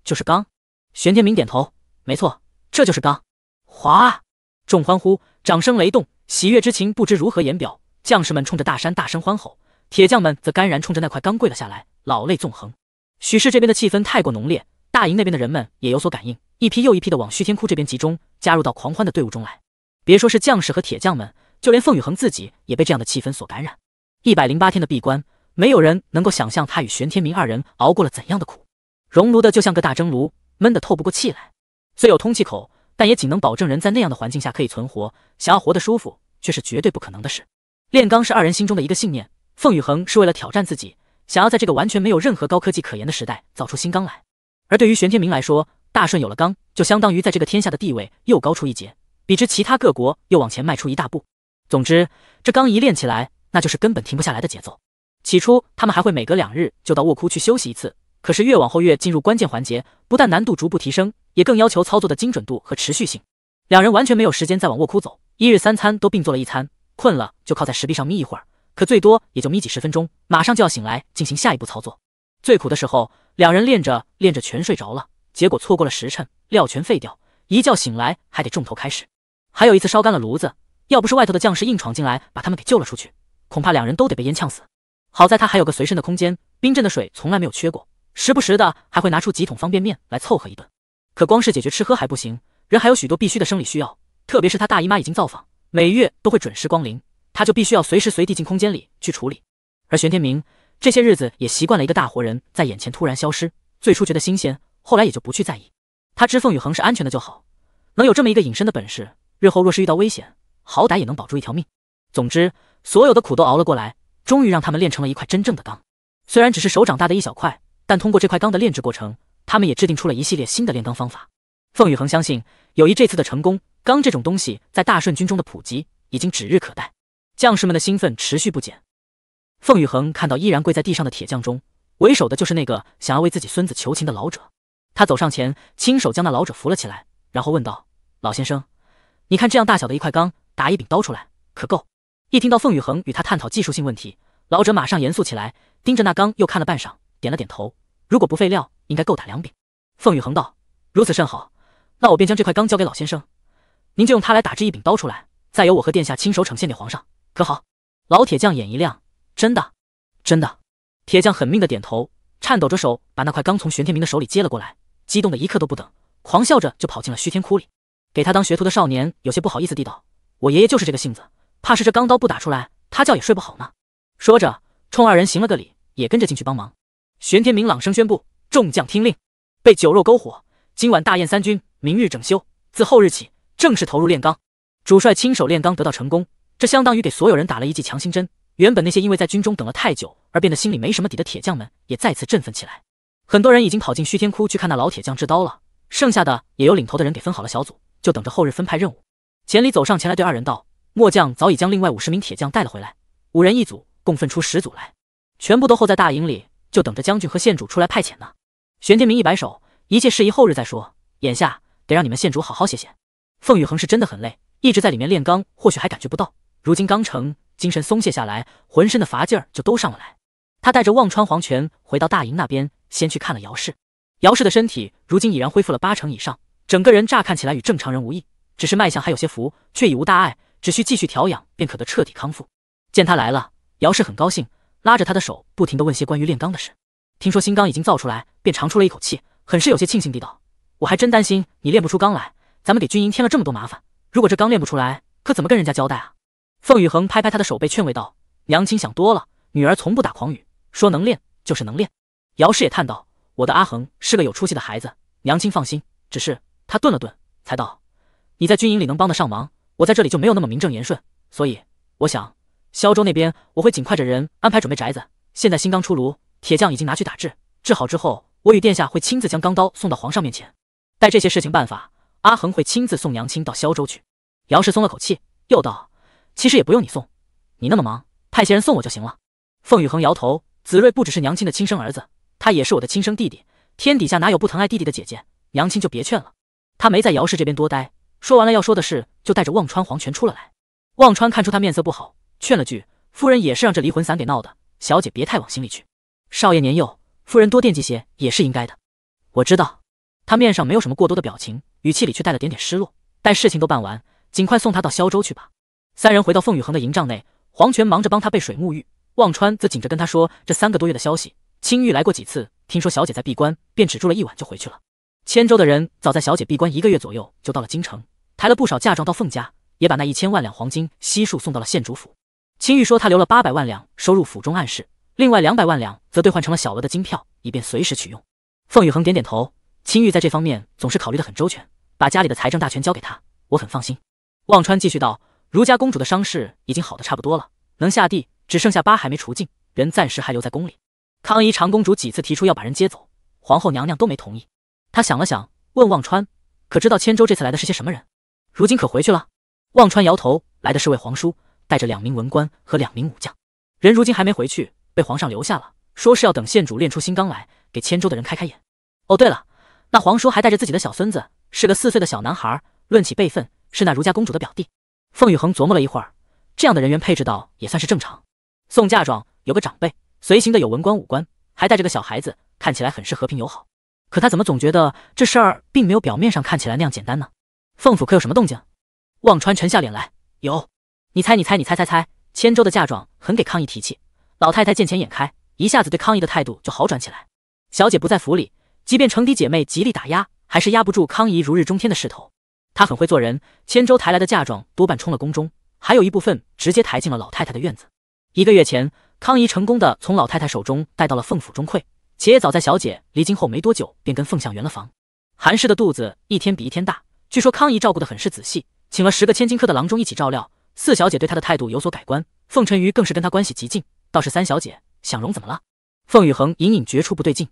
就是钢？”玄天明点头：“没错，这就是钢。”哗！众欢呼，掌声雷动，喜悦之情不知如何言表。将士们冲着大山大声欢吼，铁匠们则干然冲着那块钢跪了下来，老泪纵横。许氏这边的气氛太过浓烈。大营那边的人们也有所感应，一批又一批的往虚天窟这边集中，加入到狂欢的队伍中来。别说是将士和铁匠们，就连凤宇恒自己也被这样的气氛所感染。一百零八天的闭关，没有人能够想象他与玄天明二人熬过了怎样的苦。熔炉的就像个大蒸炉，闷得透不过气来。虽有通气口，但也仅能保证人在那样的环境下可以存活。想要活得舒服，却是绝对不可能的事。炼钢是二人心中的一个信念。凤羽恒是为了挑战自己，想要在这个完全没有任何高科技可言的时代造出新钢来。而对于玄天明来说，大顺有了钢，就相当于在这个天下的地位又高出一截，比之其他各国又往前迈出一大步。总之，这钢一练起来，那就是根本停不下来的节奏。起初，他们还会每隔两日就到卧窟去休息一次，可是越往后越进入关键环节，不但难度逐步提升，也更要求操作的精准度和持续性。两人完全没有时间再往卧窟走，一日三餐都并做了一餐，困了就靠在石壁上眯一会儿，可最多也就眯几十分钟，马上就要醒来进行下一步操作。最苦的时候，两人练着练着全睡着了，结果错过了时辰，料全废掉。一觉醒来还得重头开始。还有一次烧干了炉子，要不是外头的将士硬闯进来把他们给救了出去，恐怕两人都得被烟呛死。好在他还有个随身的空间，冰镇的水从来没有缺过，时不时的还会拿出几桶方便面来凑合一顿。可光是解决吃喝还不行，人还有许多必须的生理需要，特别是他大姨妈已经造访，每月都会准时光临，他就必须要随时随地进空间里去处理。而玄天明。这些日子也习惯了一个大活人在眼前突然消失，最初觉得新鲜，后来也就不去在意。他知凤羽恒是安全的就好，能有这么一个隐身的本事，日后若是遇到危险，好歹也能保住一条命。总之，所有的苦都熬了过来，终于让他们练成了一块真正的钢。虽然只是手掌大的一小块，但通过这块钢的炼制过程，他们也制定出了一系列新的炼钢方法。凤羽恒相信，有一这次的成功，钢这种东西在大顺军中的普及已经指日可待。将士们的兴奋持续不减。凤羽恒看到依然跪在地上的铁匠中，为首的就是那个想要为自己孙子求情的老者。他走上前，亲手将那老者扶了起来，然后问道：“老先生，你看这样大小的一块钢，打一柄刀出来，可够？”一听到凤羽恒与他探讨技术性问题，老者马上严肃起来，盯着那钢又看了半晌，点了点头：“如果不废料，应该够打两柄。”凤羽恒道：“如此甚好，那我便将这块钢交给老先生，您就用它来打制一柄刀出来，再由我和殿下亲手呈现给皇上，可好？”老铁匠眼一亮。真的，真的，铁匠狠命的点头，颤抖着手把那块刚从玄天明的手里接了过来，激动的一刻都不等，狂笑着就跑进了虚天窟里。给他当学徒的少年有些不好意思地道：“我爷爷就是这个性子，怕是这钢刀不打出来，他觉也睡不好呢。说着，冲二人行了个礼，也跟着进去帮忙。玄天明朗声宣布：众将听令，备酒肉篝火，今晚大宴三军，明日整修，自后日起正式投入炼钢。主帅亲手炼钢得到成功，这相当于给所有人打了一剂强心针。原本那些因为在军中等了太久而变得心里没什么底的铁匠们，也再次振奋起来。很多人已经跑进虚天窟去看那老铁匠制刀了，剩下的也有领头的人给分好了小组，就等着后日分派任务。钱礼走上前来对二人道：“末将早已将另外五十名铁匠带了回来，五人一组，共分出十组来，全部都候在大营里，就等着将军和县主出来派遣呢。”玄天明一摆手：“一切事宜后日再说，眼下得让你们县主好好歇歇。”凤羽恒是真的很累，一直在里面炼钢，或许还感觉不到，如今刚成，精神松懈下来，浑身的乏劲儿就都上了来。他带着忘川黄泉回到大营那边。先去看了姚氏，姚氏的身体如今已然恢复了八成以上，整个人乍看起来与正常人无异，只是脉象还有些浮，却已无大碍，只需继续调养便可得彻底康复。见他来了，姚氏很高兴，拉着他的手，不停的问些关于炼钢的事。听说新钢已经造出来，便长出了一口气，很是有些庆幸地道：“我还真担心你炼不出钢来，咱们给军营添了这么多麻烦。如果这钢练不出来，可怎么跟人家交代啊？”凤羽恒拍拍他的手背，劝慰道：“娘亲想多了，女儿从不打诳语，说能练就是能练。”姚氏也叹道：“我的阿恒是个有出息的孩子，娘亲放心。只是……”他顿了顿，才道：“你在军营里能帮得上忙，我在这里就没有那么名正言顺。所以，我想，萧州那边我会尽快着人安排准备宅子。现在新钢出炉，铁匠已经拿去打制，制好之后，我与殿下会亲自将钢刀送到皇上面前。待这些事情办法，阿恒会亲自送娘亲到萧州去。”姚氏松了口气，又道：“其实也不用你送，你那么忙，派些人送我就行了。”凤羽恒摇头：“子睿不只是娘亲的亲生儿子。”他也是我的亲生弟弟，天底下哪有不疼爱弟弟的姐姐？娘亲就别劝了。他没在姚氏这边多待，说完了要说的事，就带着忘川黄泉出了来。忘川看出他面色不好，劝了句：“夫人也是让这离魂散给闹的，小姐别太往心里去。少爷年幼，夫人多惦记些也是应该的。”我知道，他面上没有什么过多的表情，语气里却带了点点失落。待事情都办完，尽快送他到萧州去吧。三人回到凤羽恒的营帐内，黄泉忙着帮他备水沐浴，忘川则紧着跟他说这三个多月的消息。青玉来过几次，听说小姐在闭关，便只住了一晚就回去了。千州的人早在小姐闭关一个月左右就到了京城，抬了不少嫁妆到凤家，也把那一千万两黄金悉数送到了县主府。青玉说他留了八百万两收入府中暗室，另外两百万两则兑换成了小额的金票，以便随时取用。凤羽恒点点头，青玉在这方面总是考虑的很周全，把家里的财政大权交给他，我很放心。忘川继续道：如家公主的伤势已经好的差不多了，能下地，只剩下疤还没除尽，人暂时还留在宫里。康怡长公主几次提出要把人接走，皇后娘娘都没同意。她想了想，问忘川：“可知道千州这次来的是些什么人？如今可回去了？”忘川摇头：“来的是位皇叔，带着两名文官和两名武将。人如今还没回去，被皇上留下了，说是要等县主练出新纲来，给千州的人开开眼。哦，对了，那皇叔还带着自己的小孙子，是个四岁的小男孩，论起辈分，是那如家公主的表弟。”凤宇恒琢磨了一会儿，这样的人员配置到也算是正常。送嫁妆有个长辈。随行的有文官武官，还带着个小孩子，看起来很是和平友好。可他怎么总觉得这事儿并没有表面上看起来那样简单呢？凤府可有什么动静？忘川沉下脸来，有。你猜，你猜，你猜猜猜。千州的嫁妆很给康姨提气，老太太见钱眼开，一下子对康姨的态度就好转起来。小姐不在府里，即便城底姐妹极力打压，还是压不住康姨如日中天的势头。她很会做人，千州抬来的嫁妆多半冲了宫中，还有一部分直接抬进了老太太的院子。一个月前。康怡成功的从老太太手中带到了凤府中馈，且也早在小姐离京后没多久便跟凤相圆了房。韩氏的肚子一天比一天大，据说康怡照顾的很是仔细，请了十个千金科的郎中一起照料。四小姐对她的态度有所改观，凤沉鱼更是跟她关系极近。倒是三小姐想容怎么了？凤雨恒隐隐觉出不对劲。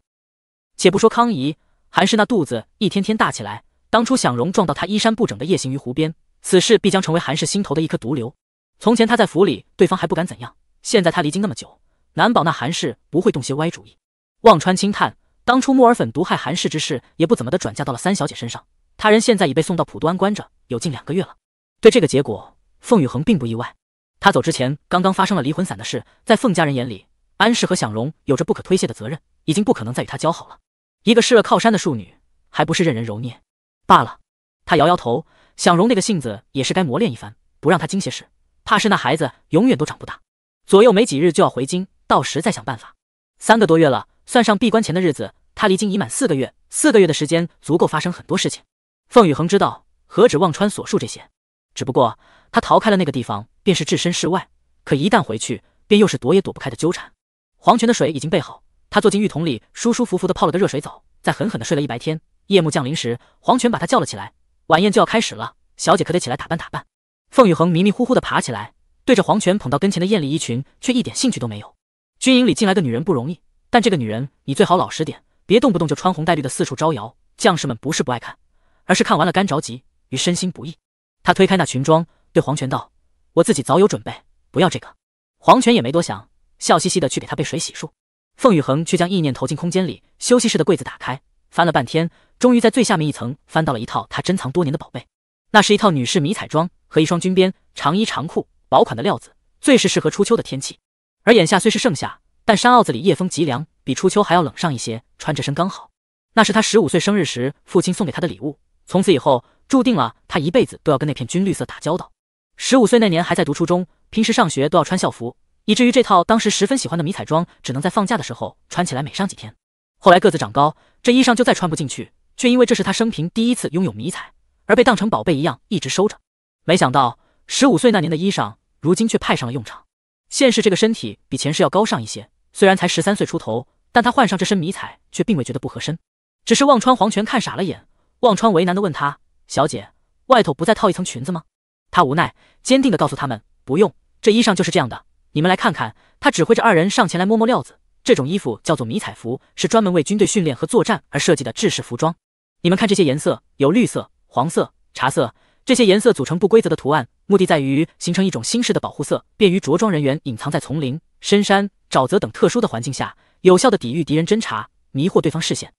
且不说康怡，韩氏那肚子一天天大起来，当初想容撞到她衣衫不整的夜行于湖边，此事必将成为韩氏心头的一颗毒瘤。从前他在府里，对方还不敢怎样。现在他离京那么久，难保那韩氏不会动些歪主意。忘川轻叹，当初木耳粉毒害韩氏之事，也不怎么的转嫁到了三小姐身上。他人现在已被送到普渡庵关着，有近两个月了。对这个结果，凤羽恒并不意外。他走之前，刚刚发生了离魂散的事，在凤家人眼里，安氏和享荣有着不可推卸的责任，已经不可能再与他交好了。一个失了靠山的庶女，还不是任人揉捏罢了。他摇摇头，想荣那个性子也是该磨练一番，不让他惊些事，怕是那孩子永远都长不大。左右没几日就要回京，到时再想办法。三个多月了，算上闭关前的日子，他离京已满四个月。四个月的时间足够发生很多事情。凤羽恒知道，何止忘川所述这些，只不过他逃开了那个地方，便是置身事外；可一旦回去，便又是躲也躲不开的纠缠。黄泉的水已经备好，他坐进浴桶里，舒舒服服的泡了个热水澡，再狠狠的睡了一白天。夜幕降临时，黄泉把他叫了起来，晚宴就要开始了，小姐可得起来打扮打扮。凤雨恒迷迷糊糊的爬起来，对着黄泉捧到跟前的艳丽衣裙，却一点兴趣都没有。军营里进来个女人不容易，但这个女人你最好老实点，别动不动就穿红戴绿的四处招摇。将士们不是不爱看，而是看完了干着急于身心不易。他推开那裙装，对黄泉道：“我自己早有准备，不要这个。”黄泉也没多想，笑嘻嘻的去给他备水洗漱。凤雨恒却将意念投进空间里，休息室的柜子打开，翻了半天，终于在最下面一层翻到了一套他珍藏多年的宝贝。那是一套女士迷彩装和一双军边长衣长裤，薄款的料子，最是适合初秋的天气。而眼下虽是盛夏，但山坳子里夜风极凉，比初秋还要冷上一些，穿这身刚好。那是他十五岁生日时父亲送给他的礼物，从此以后注定了他一辈子都要跟那片军绿色打交道。十五岁那年还在读初中，平时上学都要穿校服，以至于这套当时十分喜欢的迷彩装只能在放假的时候穿起来美上几天。后来个子长高，这衣裳就再穿不进去，却因为这是他生平第一次拥有迷彩，而被当成宝贝一样一直收着。没想到十五岁那年的衣裳，如今却派上了用场。现世这个身体比前世要高尚一些，虽然才十三岁出头，但他换上这身迷彩却并未觉得不合身。只是忘川黄泉看傻了眼，忘川为难的问他：“小姐，外头不再套一层裙子吗？”他无奈，坚定的告诉他们：“不用，这衣裳就是这样的。你们来看看。”他指挥着二人上前来摸摸料子，这种衣服叫做迷彩服，是专门为军队训练和作战而设计的制式服装。你们看这些颜色，有绿色、黄色、茶色，这些颜色组成不规则的图案，目的在于形成一种新式的保护色，便于着装人员隐藏在丛林、深山、沼泽等特殊的环境下，有效的抵御敌人侦察，迷惑对方视线。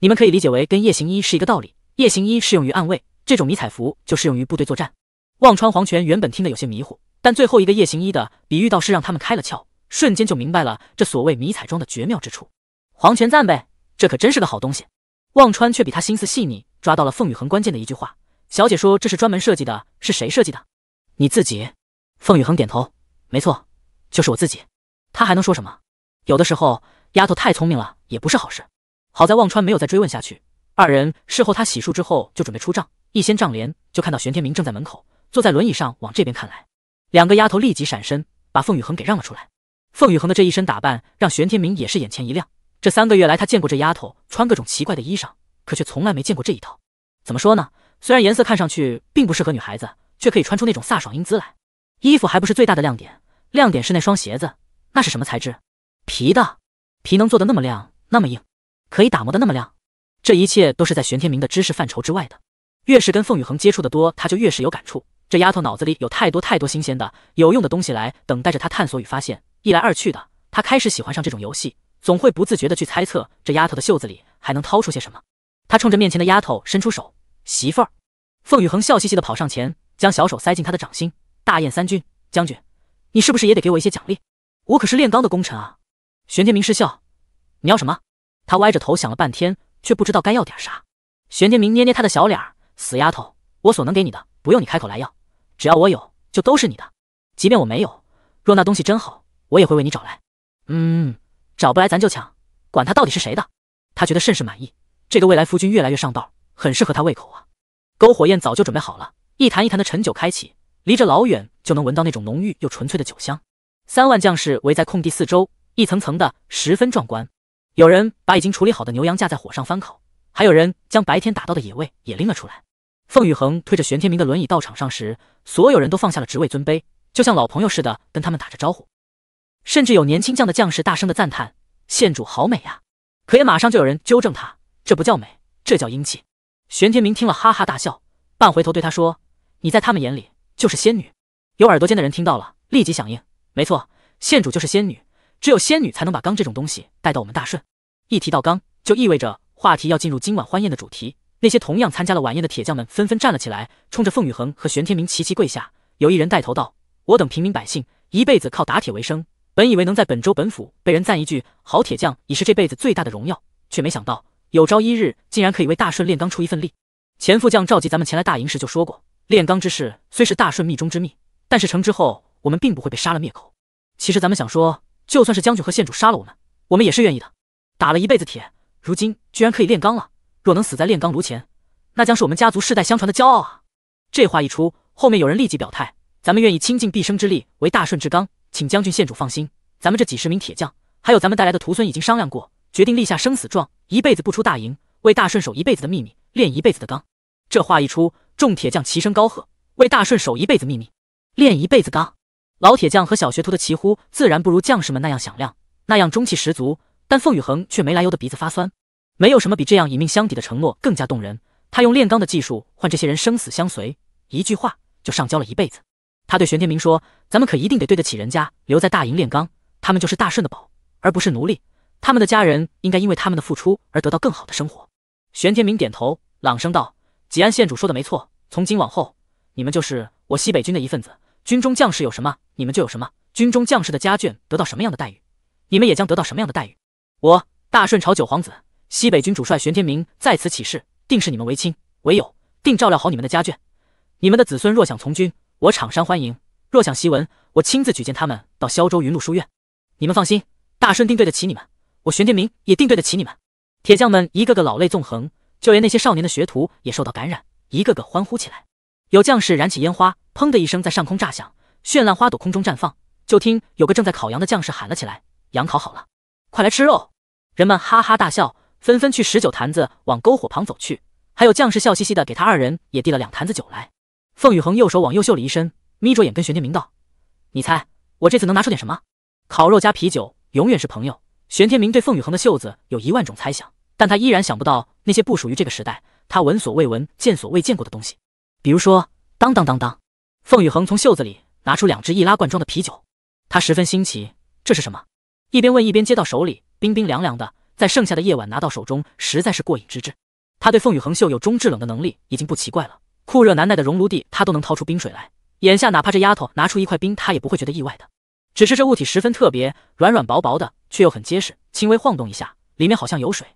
你们可以理解为跟夜行衣是一个道理，夜行衣适用于暗卫，这种迷彩服就适用于部队作战。忘川黄泉原本听得有些迷糊，但最后一个夜行衣的比喻倒是让他们开了窍，瞬间就明白了这所谓迷彩装的绝妙之处。黄泉赞呗，这可真是个好东西。忘川却比他心思细腻，抓到了凤羽恒关键的一句话：小姐说这是专门设计的，是谁设计的？你自己。凤羽恒点头，没错，就是我自己。他还能说什么？有的时候丫头太聪明了也不是好事。好在忘川没有再追问下去。二人事后他洗漱之后就准备出帐，一掀帐帘就看到玄天明正在门口坐在轮椅上往这边看来。两个丫头立即闪身，把凤雨恒给让了出来。凤雨恒的这一身打扮让玄天明也是眼前一亮。这三个月来他见过这丫头穿各种奇怪的衣裳，可却从来没见过这一套。怎么说呢？虽然颜色看上去并不适合女孩子，却可以穿出那种飒爽英姿来。衣服还不是最大的亮点，亮点是那双鞋子，那是什么材质？皮的。皮能做的那么亮，那么硬。可以打磨的那么亮，这一切都是在玄天明的知识范畴之外的。越是跟凤雨恒接触的多，他就越是有感触。这丫头脑子里有太多太多新鲜的、有用的东西来等待着她探索与发现。一来二去的，她开始喜欢上这种游戏，总会不自觉的去猜测这丫头的袖子里还能掏出些什么。他冲着面前的丫头伸出手：“媳妇儿。”凤雨恒笑嘻嘻的跑上前，将小手塞进他的掌心，大宴三军将军，你是不是也得给我一些奖励？我可是炼钢的功臣啊！玄天明失笑：“你要什么？”他歪着头想了半天，却不知道该要点啥。玄天明捏捏他的小脸：“死丫头，我所能给你的，不用你开口来要，只要我有，就都是你的。即便我没有，若那东西真好，我也会为你找来。嗯，找不来咱就抢，管他到底是谁的。”他觉得甚是满意。这个未来夫君越来越上道，很适合他胃口啊。篝火宴早就准备好了，一坛一坛的陈酒开启，离着老远就能闻到那种浓郁又纯粹的酒香。三万将士围在空地四周，一层层的，十分壮观。有人把已经处理好的牛羊架在火上翻烤，还有人将白天打到的野味也拎了出来。凤雨恒推着玄天明的轮椅到场上时，所有人都放下了职位尊卑，就像老朋友似的跟他们打着招呼。甚至有年轻将的将士大声的赞叹：“县主好美呀！”可也马上就有人纠正他：“这不叫美，这叫英气。”玄天明听了哈哈大笑，半回头对他说：“你在他们眼里就是仙女。”有耳朵尖的人听到了，立即响应：“没错，县主就是仙女。”只有仙女才能把钢这种东西带到我们大顺。一提到钢，就意味着话题要进入今晚欢宴的主题。那些同样参加了晚宴的铁匠们纷纷站了起来，冲着凤宇恒和玄天明齐齐跪下。有一人带头道：“我等平民百姓一辈子靠打铁为生，本以为能在本州本府被人赞一句好铁匠，已是这辈子最大的荣耀，却没想到有朝一日竟然可以为大顺炼钢出一份力。”前副将召集咱们前来大营时就说过，炼钢之事虽是大顺密中之密，但是成之后我们并不会被杀了灭口。其实咱们想说。就算是将军和县主杀了我们，我们也是愿意的。打了一辈子铁，如今居然可以炼钢了。若能死在炼钢炉前，那将是我们家族世代相传的骄傲啊！这话一出，后面有人立即表态：“咱们愿意倾尽毕生之力为大顺之纲，请将军县主放心，咱们这几十名铁匠，还有咱们带来的徒孙已经商量过，决定立下生死状，一辈子不出大营，为大顺守一辈子的秘密，练一辈子的钢。”这话一出，众铁匠齐声高喝：“为大顺守一辈子秘密，练一辈子钢！”老铁匠和小学徒的齐呼自然不如将士们那样响亮，那样中气十足。但凤羽恒却没来由的鼻子发酸。没有什么比这样以命相抵的承诺更加动人。他用炼钢的技术换这些人生死相随，一句话就上交了一辈子。他对玄天明说：“咱们可一定得对得起人家，留在大营炼钢。他们就是大顺的宝，而不是奴隶。他们的家人应该因为他们的付出而得到更好的生活。”玄天明点头，朗声道：“吉安县主说的没错，从今往后，你们就是我西北军的一份子。军中将士有什么？”你们就有什么？军中将士的家眷得到什么样的待遇，你们也将得到什么样的待遇。我大顺朝九皇子西北军主帅玄天明在此起誓，定视你们为亲，唯有定照料好你们的家眷。你们的子孙若想从军，我场山欢迎；若想习文，我亲自举荐他们到萧州云路书院。你们放心，大顺定对得起你们，我玄天明也定对得起你们。铁匠们一个个老泪纵横，就连那些少年的学徒也受到感染，一个个欢呼起来。有将士燃起烟花，砰的一声在上空炸响。绚烂花朵空中绽放，就听有个正在烤羊的将士喊了起来：“羊烤好了，快来吃肉！”人们哈哈大笑，纷纷去拾酒坛子往篝火旁走去。还有将士笑嘻嘻的给他二人也递了两坛子酒来。凤宇恒右手往右袖里一伸，眯着眼跟玄天明道：“你猜我这次能拿出点什么？烤肉加啤酒，永远是朋友。”玄天明对凤宇恒的袖子有一万种猜想，但他依然想不到那些不属于这个时代、他闻所未闻、见所未见过的东西，比如说，当当当当，凤宇恒从袖子里。拿出两只易拉罐装的啤酒，他十分新奇，这是什么？一边问一边接到手里，冰冰凉凉的，在盛夏的夜晚拿到手中，实在是过瘾之至。他对凤羽恒秀有中制冷的能力已经不奇怪了，酷热难耐的熔炉地，他都能掏出冰水来。眼下哪怕这丫头拿出一块冰，他也不会觉得意外的。只是这物体十分特别，软软薄薄的，却又很结实，轻微晃动一下，里面好像有水。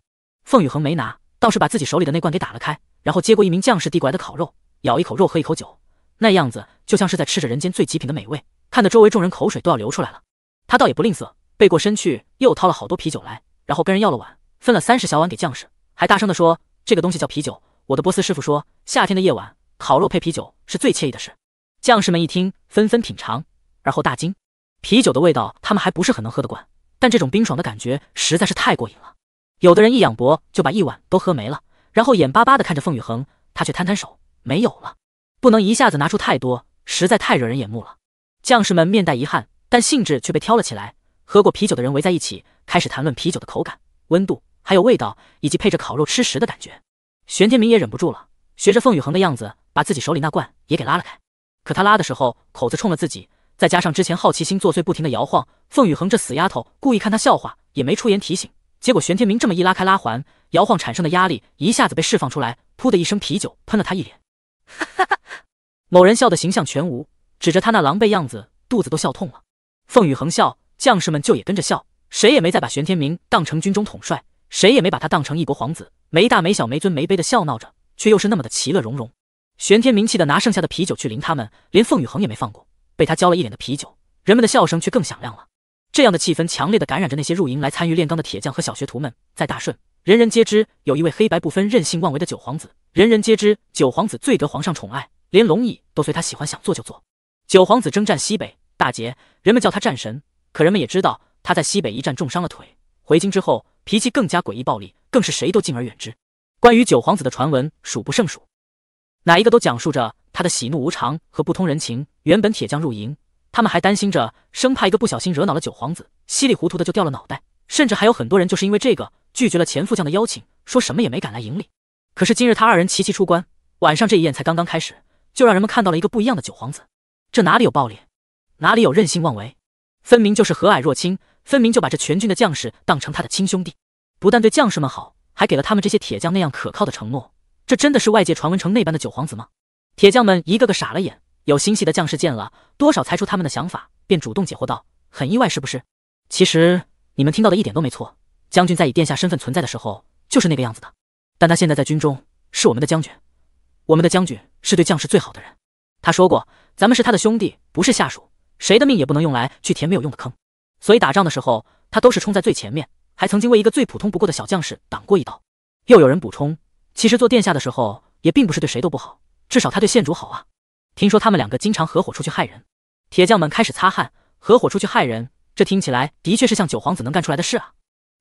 凤羽恒没拿，倒是把自己手里的那罐给打了开，然后接过一名将士递过来的烤肉，咬一口肉，喝一口酒。那样子就像是在吃着人间最极品的美味，看得周围众人口水都要流出来了。他倒也不吝啬，背过身去又掏了好多啤酒来，然后跟人要了碗，分了三十小碗给将士，还大声地说：“这个东西叫啤酒。我的波斯师傅说，夏天的夜晚烤肉配啤酒是最惬意的事。”将士们一听，纷纷品尝，而后大惊。啤酒的味道他们还不是很能喝得惯，但这种冰爽的感觉实在是太过瘾了。有的人一仰脖就把一碗都喝没了，然后眼巴巴地看着凤羽恒，他却摊摊手，没有了。不能一下子拿出太多，实在太惹人眼目了。将士们面带遗憾，但兴致却被挑了起来。喝过啤酒的人围在一起，开始谈论啤酒的口感、温度，还有味道，以及配着烤肉吃食的感觉。玄天明也忍不住了，学着凤宇恒的样子，把自己手里那罐也给拉了开。可他拉的时候，口子冲了自己，再加上之前好奇心作祟，不停的摇晃，凤宇恒这死丫头故意看他笑话，也没出言提醒。结果玄天明这么一拉开拉环，摇晃产生的压力一下子被释放出来，噗的一声，啤酒喷了他一脸。哈哈哈。某人笑的形象全无，指着他那狼狈样子，肚子都笑痛了。凤宇恒笑，将士们就也跟着笑，谁也没再把玄天明当成军中统帅，谁也没把他当成一国皇子，没大没小没尊没卑的笑闹着，却又是那么的其乐融融。玄天明气得拿剩下的啤酒去淋他们，连凤宇恒也没放过，被他浇了一脸的啤酒。人们的笑声却更响亮了，这样的气氛强烈的感染着那些入营来参与炼钢的铁匠和小学徒们。在大顺，人人皆知有一位黑白不分、任性妄为的九皇子，人人皆知九皇子最得皇上宠爱。连龙椅都随他喜欢，想坐就坐。九皇子征战西北大捷，人们叫他战神。可人们也知道他在西北一战重伤了腿，回京之后脾气更加诡异暴戾，更是谁都敬而远之。关于九皇子的传闻数不胜数，哪一个都讲述着他的喜怒无常和不通人情。原本铁匠入营，他们还担心着，生怕一个不小心惹恼了九皇子，稀里糊涂的就掉了脑袋。甚至还有很多人就是因为这个拒绝了前副将的邀请，说什么也没敢来营里。可是今日他二人齐齐出关，晚上这一宴才刚刚开始。就让人们看到了一个不一样的九皇子，这哪里有暴力，哪里有任性妄为，分明就是和蔼若亲，分明就把这全军的将士当成他的亲兄弟，不但对将士们好，还给了他们这些铁匠那样可靠的承诺。这真的是外界传闻成那般的九皇子吗？铁匠们一个个傻了眼，有心细的将士见了，多少猜出他们的想法，便主动解惑道：“很意外，是不是？其实你们听到的一点都没错，将军在以殿下身份存在的时候就是那个样子的，但他现在在军中是我们的将军。”我们的将军是对将士最好的人，他说过，咱们是他的兄弟，不是下属，谁的命也不能用来去填没有用的坑。所以打仗的时候，他都是冲在最前面，还曾经为一个最普通不过的小将士挡过一刀。又有人补充，其实做殿下的时候，也并不是对谁都不好，至少他对县主好啊。听说他们两个经常合伙出去害人。铁匠们开始擦汗，合伙出去害人，这听起来的确是像九皇子能干出来的事啊！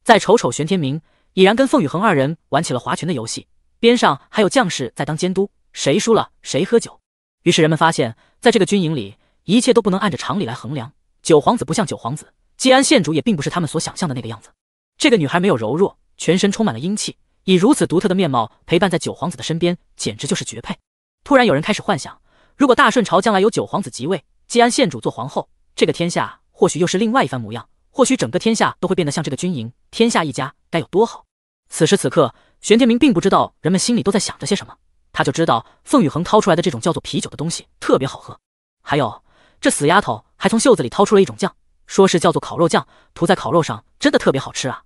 再瞅瞅玄天明，已然跟凤羽恒二人玩起了划拳的游戏，边上还有将士在当监督，谁输了谁喝酒。于是人们发现，在这个军营里，一切都不能按着常理来衡量。九皇子不像九皇子，季安县主也并不是他们所想象的那个样子。这个女孩没有柔弱，全身充满了英气，以如此独特的面貌陪伴在九皇子的身边，简直就是绝配。突然有人开始幻想，如果大顺朝将来有九皇子即位，季安县主做皇后，这个天下或许又是另外一番模样，或许整个天下都会变得像这个军营，天下一家该有多好。此时此刻，玄天明并不知道人们心里都在想着些什么，他就知道凤羽恒掏出来的这种叫做啤酒的东西特别好喝，还有。这死丫头还从袖子里掏出了一种酱，说是叫做烤肉酱，涂在烤肉上真的特别好吃啊！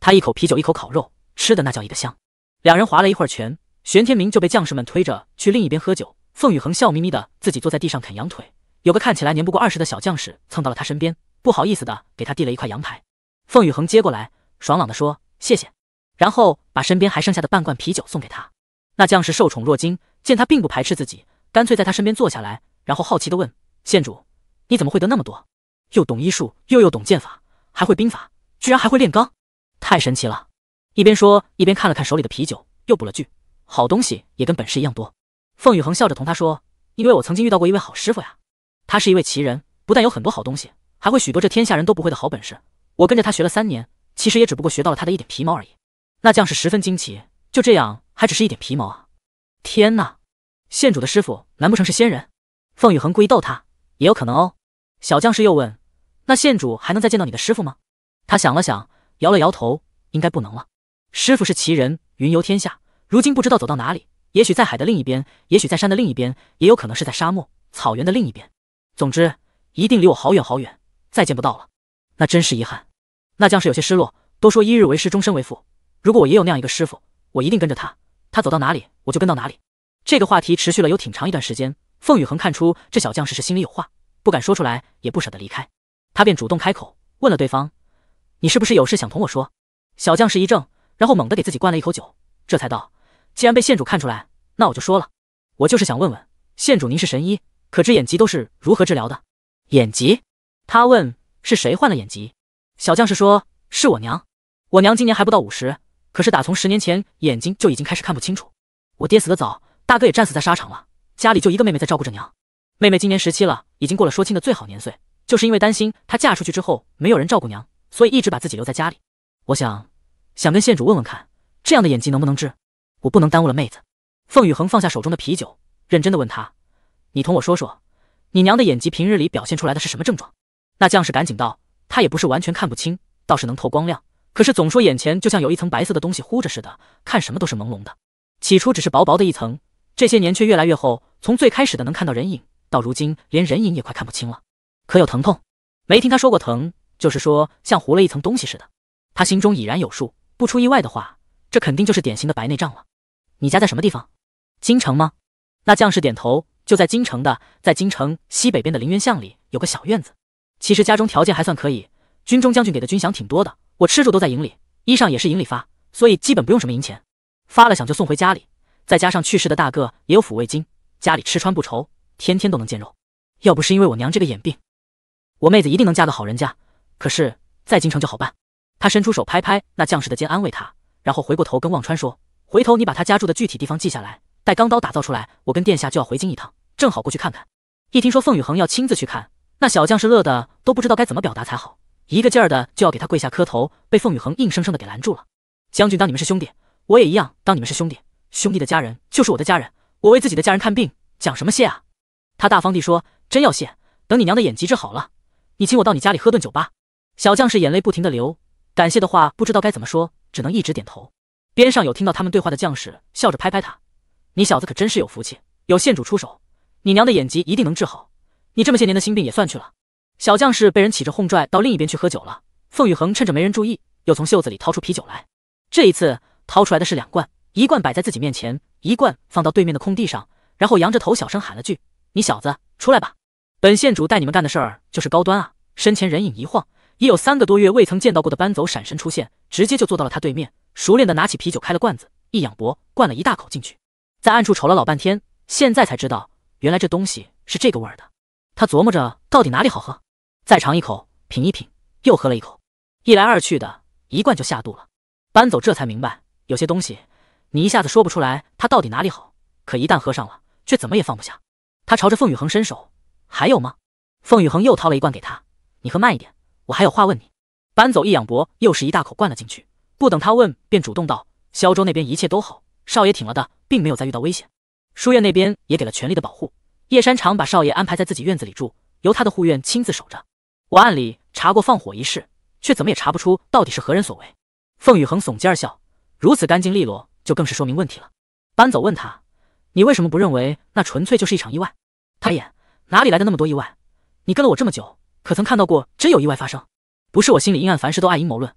他一口啤酒一口烤肉，吃的那叫一个香。两人划了一会儿拳，玄天明就被将士们推着去另一边喝酒。凤羽恒笑眯眯的自己坐在地上啃羊腿，有个看起来年不过二十的小将士蹭到了他身边，不好意思的给他递了一块羊排。凤羽恒接过来，爽朗的说谢谢，然后把身边还剩下的半罐啤酒送给他。那将士受宠若惊，见他并不排斥自己，干脆在他身边坐下来，然后好奇的问。县主，你怎么会得那么多？又懂医术，又又懂剑法，还会兵法，居然还会炼钢，太神奇了！一边说一边看了看手里的啤酒，又补了句：“好东西也跟本事一样多。”凤羽恒笑着同他说：“因为我曾经遇到过一位好师傅呀，他是一位奇人，不但有很多好东西，还会许多这天下人都不会的好本事。我跟着他学了三年，其实也只不过学到了他的一点皮毛而已。”那将士十分惊奇：“就这样，还只是一点皮毛啊？天哪！县主的师傅难不成是仙人？”凤羽恒故意逗他。也有可能哦，小将士又问：“那县主还能再见到你的师傅吗？”他想了想，摇了摇头：“应该不能了。师傅是奇人，云游天下，如今不知道走到哪里，也许在海的另一边，也许在山的另一边，也有可能是在沙漠、草原的另一边。总之，一定离我好远好远，再见不到了。那真是遗憾。”那将士有些失落，都说一日为师，终身为父。如果我也有那样一个师傅，我一定跟着他，他走到哪里，我就跟到哪里。这个话题持续了有挺长一段时间。凤羽恒看出这小将士是心里有话，不敢说出来，也不舍得离开，他便主动开口问了对方：“你是不是有事想同我说？”小将士一怔，然后猛地给自己灌了一口酒，这才道：“既然被县主看出来，那我就说了，我就是想问问县主，您是神医，可知眼疾都是如何治疗的？”眼疾？他问是谁患了眼疾？小将士说：“是我娘，我娘今年还不到五十，可是打从十年前眼睛就已经开始看不清楚。我爹死得早，大哥也战死在沙场了。”家里就一个妹妹在照顾着娘，妹妹今年十七了，已经过了说亲的最好年岁。就是因为担心她嫁出去之后没有人照顾娘，所以一直把自己留在家里。我想，想跟县主问问看，这样的眼疾能不能治？我不能耽误了妹子。凤羽恒放下手中的啤酒，认真的问他：“你同我说说，你娘的眼疾平日里表现出来的是什么症状？”那将士赶紧道：“他也不是完全看不清，倒是能透光亮，可是总说眼前就像有一层白色的东西糊着似的，看什么都是朦胧的。起初只是薄薄的一层。”这些年却越来越厚，从最开始的能看到人影，到如今连人影也快看不清了。可有疼痛？没听他说过疼，就是说像糊了一层东西似的。他心中已然有数，不出意外的话，这肯定就是典型的白内障了。你家在什么地方？京城吗？那将士点头，就在京城的，在京城西北边的陵园巷里有个小院子。其实家中条件还算可以，军中将军给的军饷挺多的，我吃住都在营里，衣裳也是营里发，所以基本不用什么银钱，发了饷就送回家里。再加上去世的大哥也有抚慰金，家里吃穿不愁，天天都能见肉。要不是因为我娘这个眼病，我妹子一定能嫁个好人家。可是，在京城就好办。他伸出手拍拍那将士的肩，安慰他，然后回过头跟忘川说：“回头你把他家住的具体地方记下来，待钢刀打造出来，我跟殿下就要回京一趟，正好过去看看。”一听说凤宇恒要亲自去看，那小将士乐得都不知道该怎么表达才好，一个劲儿的就要给他跪下磕头，被凤宇恒硬生生的给拦住了。将军当你们是兄弟，我也一样当你们是兄弟。兄弟的家人就是我的家人，我为自己的家人看病，讲什么谢啊？他大方地说：“真要谢，等你娘的眼疾治好了，你请我到你家里喝顿酒吧。”小将士眼泪不停的流，感谢的话不知道该怎么说，只能一直点头。边上有听到他们对话的将士笑着拍拍他：“你小子可真是有福气，有县主出手，你娘的眼疾一定能治好。你这么些年的心病也算去了。”小将士被人起着哄拽到另一边去喝酒了。凤羽恒趁着没人注意，又从袖子里掏出啤酒来，这一次掏出来的是两罐。一罐摆在自己面前，一罐放到对面的空地上，然后扬着头小声喊了句：“你小子出来吧，本县主带你们干的事儿就是高端啊！”身前人影一晃，已有三个多月未曾见到过的搬走闪身出现，直接就坐到了他对面，熟练的拿起啤酒开了罐子，一仰脖灌了一大口进去，在暗处瞅了老半天，现在才知道原来这东西是这个味儿的。他琢磨着到底哪里好喝，再尝一口，品一品，又喝了一口，一来二去的一罐就下肚了。搬走这才明白，有些东西你一下子说不出来它到底哪里好，可一旦喝上了，却怎么也放不下。他朝着凤宇恒伸手，还有吗？凤宇恒又掏了一罐给他，你喝慢一点，我还有话问你。搬走一仰脖，又是一大口灌了进去。不等他问，便主动道：“萧州那边一切都好，少爷挺了的，并没有再遇到危险。书院那边也给了全力的保护。叶山长把少爷安排在自己院子里住，由他的护院亲自守着。我暗里查过放火一事，却怎么也查不出到底是何人所为。”凤宇恒耸肩而笑，如此干净利落，就更是说明问题了。搬走问他：“你为什么不认为那纯粹就是一场意外？”他眼哪里来的那么多意外？你跟了我这么久，可曾看到过真有意外发生？不是我心里阴暗，凡事都爱阴谋论，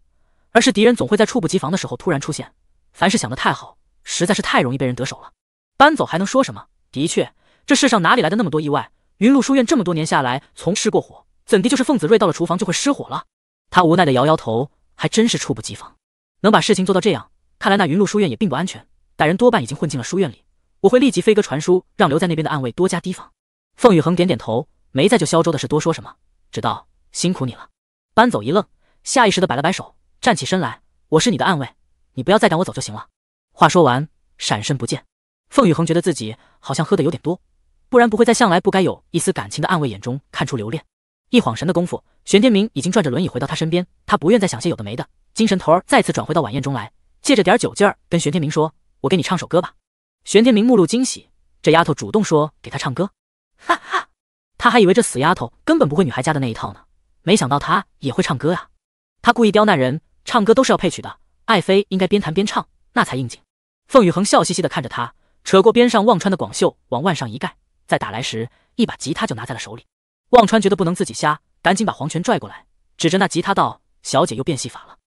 而是敌人总会在猝不及防的时候突然出现。凡事想得太好，实在是太容易被人得手了。搬走还能说什么？的确，这世上哪里来的那么多意外？云露书院这么多年下来，从失过火，怎地就是凤子睿到了厨房就会失火了？他无奈的摇摇头，还真是猝不及防。能把事情做到这样，看来那云露书院也并不安全。歹人多半已经混进了书院里，我会立即飞鸽传书，让留在那边的暗卫多加提防。凤宇恒点点头，没再就萧州的事多说什么，只道辛苦你了。搬走一愣，下意识的摆了摆手，站起身来：“我是你的暗卫，你不要再赶我走就行了。”话说完，闪身不见。凤宇恒觉得自己好像喝的有点多，不然不会在向来不该有一丝感情的暗卫眼中看出留恋。一晃神的功夫，玄天明已经转着轮椅回到他身边，他不愿再想些有的没的，精神头儿再次转回到晚宴中来，借着点酒劲儿跟玄天明说：“我给你唱首歌吧。”玄天明目露惊喜，这丫头主动说给他唱歌，哈哈，他还以为这死丫头根本不会女孩家的那一套呢。没想到她也会唱歌啊！他故意刁难人，唱歌都是要配曲的，爱妃应该边弹边唱，那才应景。凤宇恒笑嘻嘻的看着他，扯过边上忘川的广袖往腕上一盖，在打来时一把吉他就拿在了手里。忘川觉得不能自己瞎，赶紧把黄泉拽过来，指着那吉他道：“小姐又变戏法了。”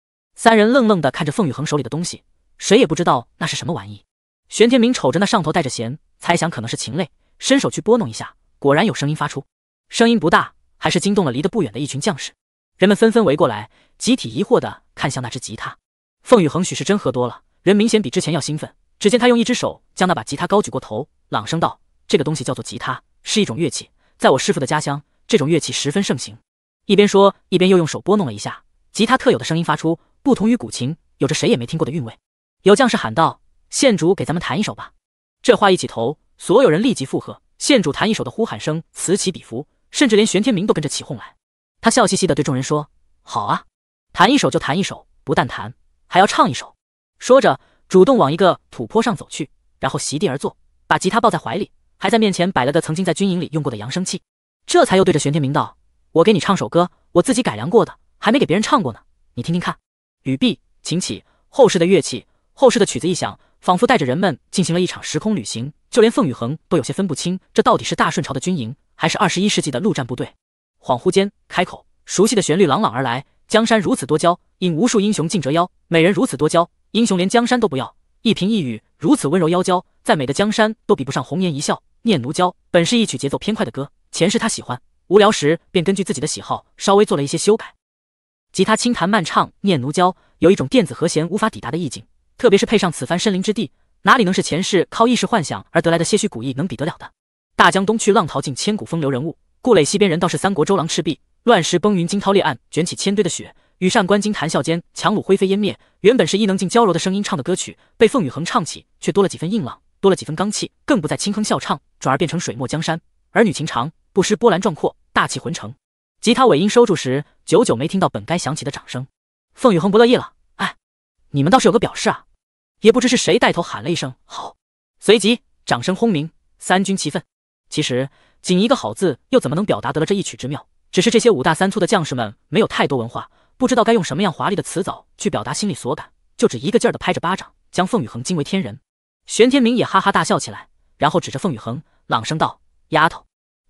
三人愣愣的看着凤宇恒手里的东西，谁也不知道那是什么玩意。玄天明瞅着那上头带着弦，猜想可能是琴类，伸手去拨弄一下，果然有声音发出，声音不大。还是惊动了离得不远的一群将士，人们纷纷围过来，集体疑惑地看向那只吉他。凤宇恒许是真喝多了，人明显比之前要兴奋。只见他用一只手将那把吉他高举过头，朗声道：“这个东西叫做吉他，是一种乐器，在我师父的家乡，这种乐器十分盛行。”一边说，一边又用手拨弄了一下吉他特有的声音，发出不同于古琴，有着谁也没听过的韵味。有将士喊道：“县主给咱们弹一首吧！”这话一起头，所有人立即附和：“县主弹一首！”的呼喊声此起彼伏。甚至连玄天明都跟着起哄来，他笑嘻嘻的对众人说：“好啊，弹一首就弹一首，不但弹，还要唱一首。”说着，主动往一个土坡上走去，然后席地而坐，把吉他抱在怀里，还在面前摆了个曾经在军营里用过的扬声器。这才又对着玄天明道：“我给你唱首歌，我自己改良过的，还没给别人唱过呢，你听听看。”语毕，琴起，后世的乐器，后世的曲子一响，仿佛带着人们进行了一场时空旅行，就连凤羽恒都有些分不清，这到底是大顺朝的军营。还是二十一世纪的陆战部队。恍惚间开口，熟悉的旋律朗朗而来。江山如此多娇，引无数英雄竞折腰；美人如此多娇，英雄连江山都不要。一颦一语如此温柔妖娇，再美的江山都比不上红颜一笑。念奴娇本是一曲节奏偏快的歌，前世他喜欢，无聊时便根据自己的喜好稍微做了一些修改。吉他轻弹慢唱，念奴娇有一种电子和弦无法抵达的意境，特别是配上此番身临之地，哪里能是前世靠意识幻想而得来的些许古意能比得了的？大江东去，浪淘尽，千古风流人物。故垒西边人道是三国周郎赤壁。乱石崩云，惊涛裂岸，卷起千堆的雪。羽扇纶巾，谈笑间，樯橹灰飞烟灭。原本是伊能静娇柔的声音唱的歌曲，被凤羽恒唱起，却多了几分硬朗，多了几分刚气，更不再轻哼笑唱，转而变成水墨江山，儿女情长，不失波澜壮阔，大气浑成。吉他尾音收住时，久久没听到本该响起的掌声。凤羽恒不乐意了，哎，你们倒是有个表示啊！也不知是谁带头喊了一声好，随即掌声轰鸣，三军齐奋。其实，仅一个好字又怎么能表达得了这一曲之妙？只是这些五大三粗的将士们没有太多文化，不知道该用什么样华丽的词藻去表达心里所感，就只一个劲儿的拍着巴掌，将凤羽恒惊为天人。玄天明也哈哈大笑起来，然后指着凤羽恒，朗声道：“丫头，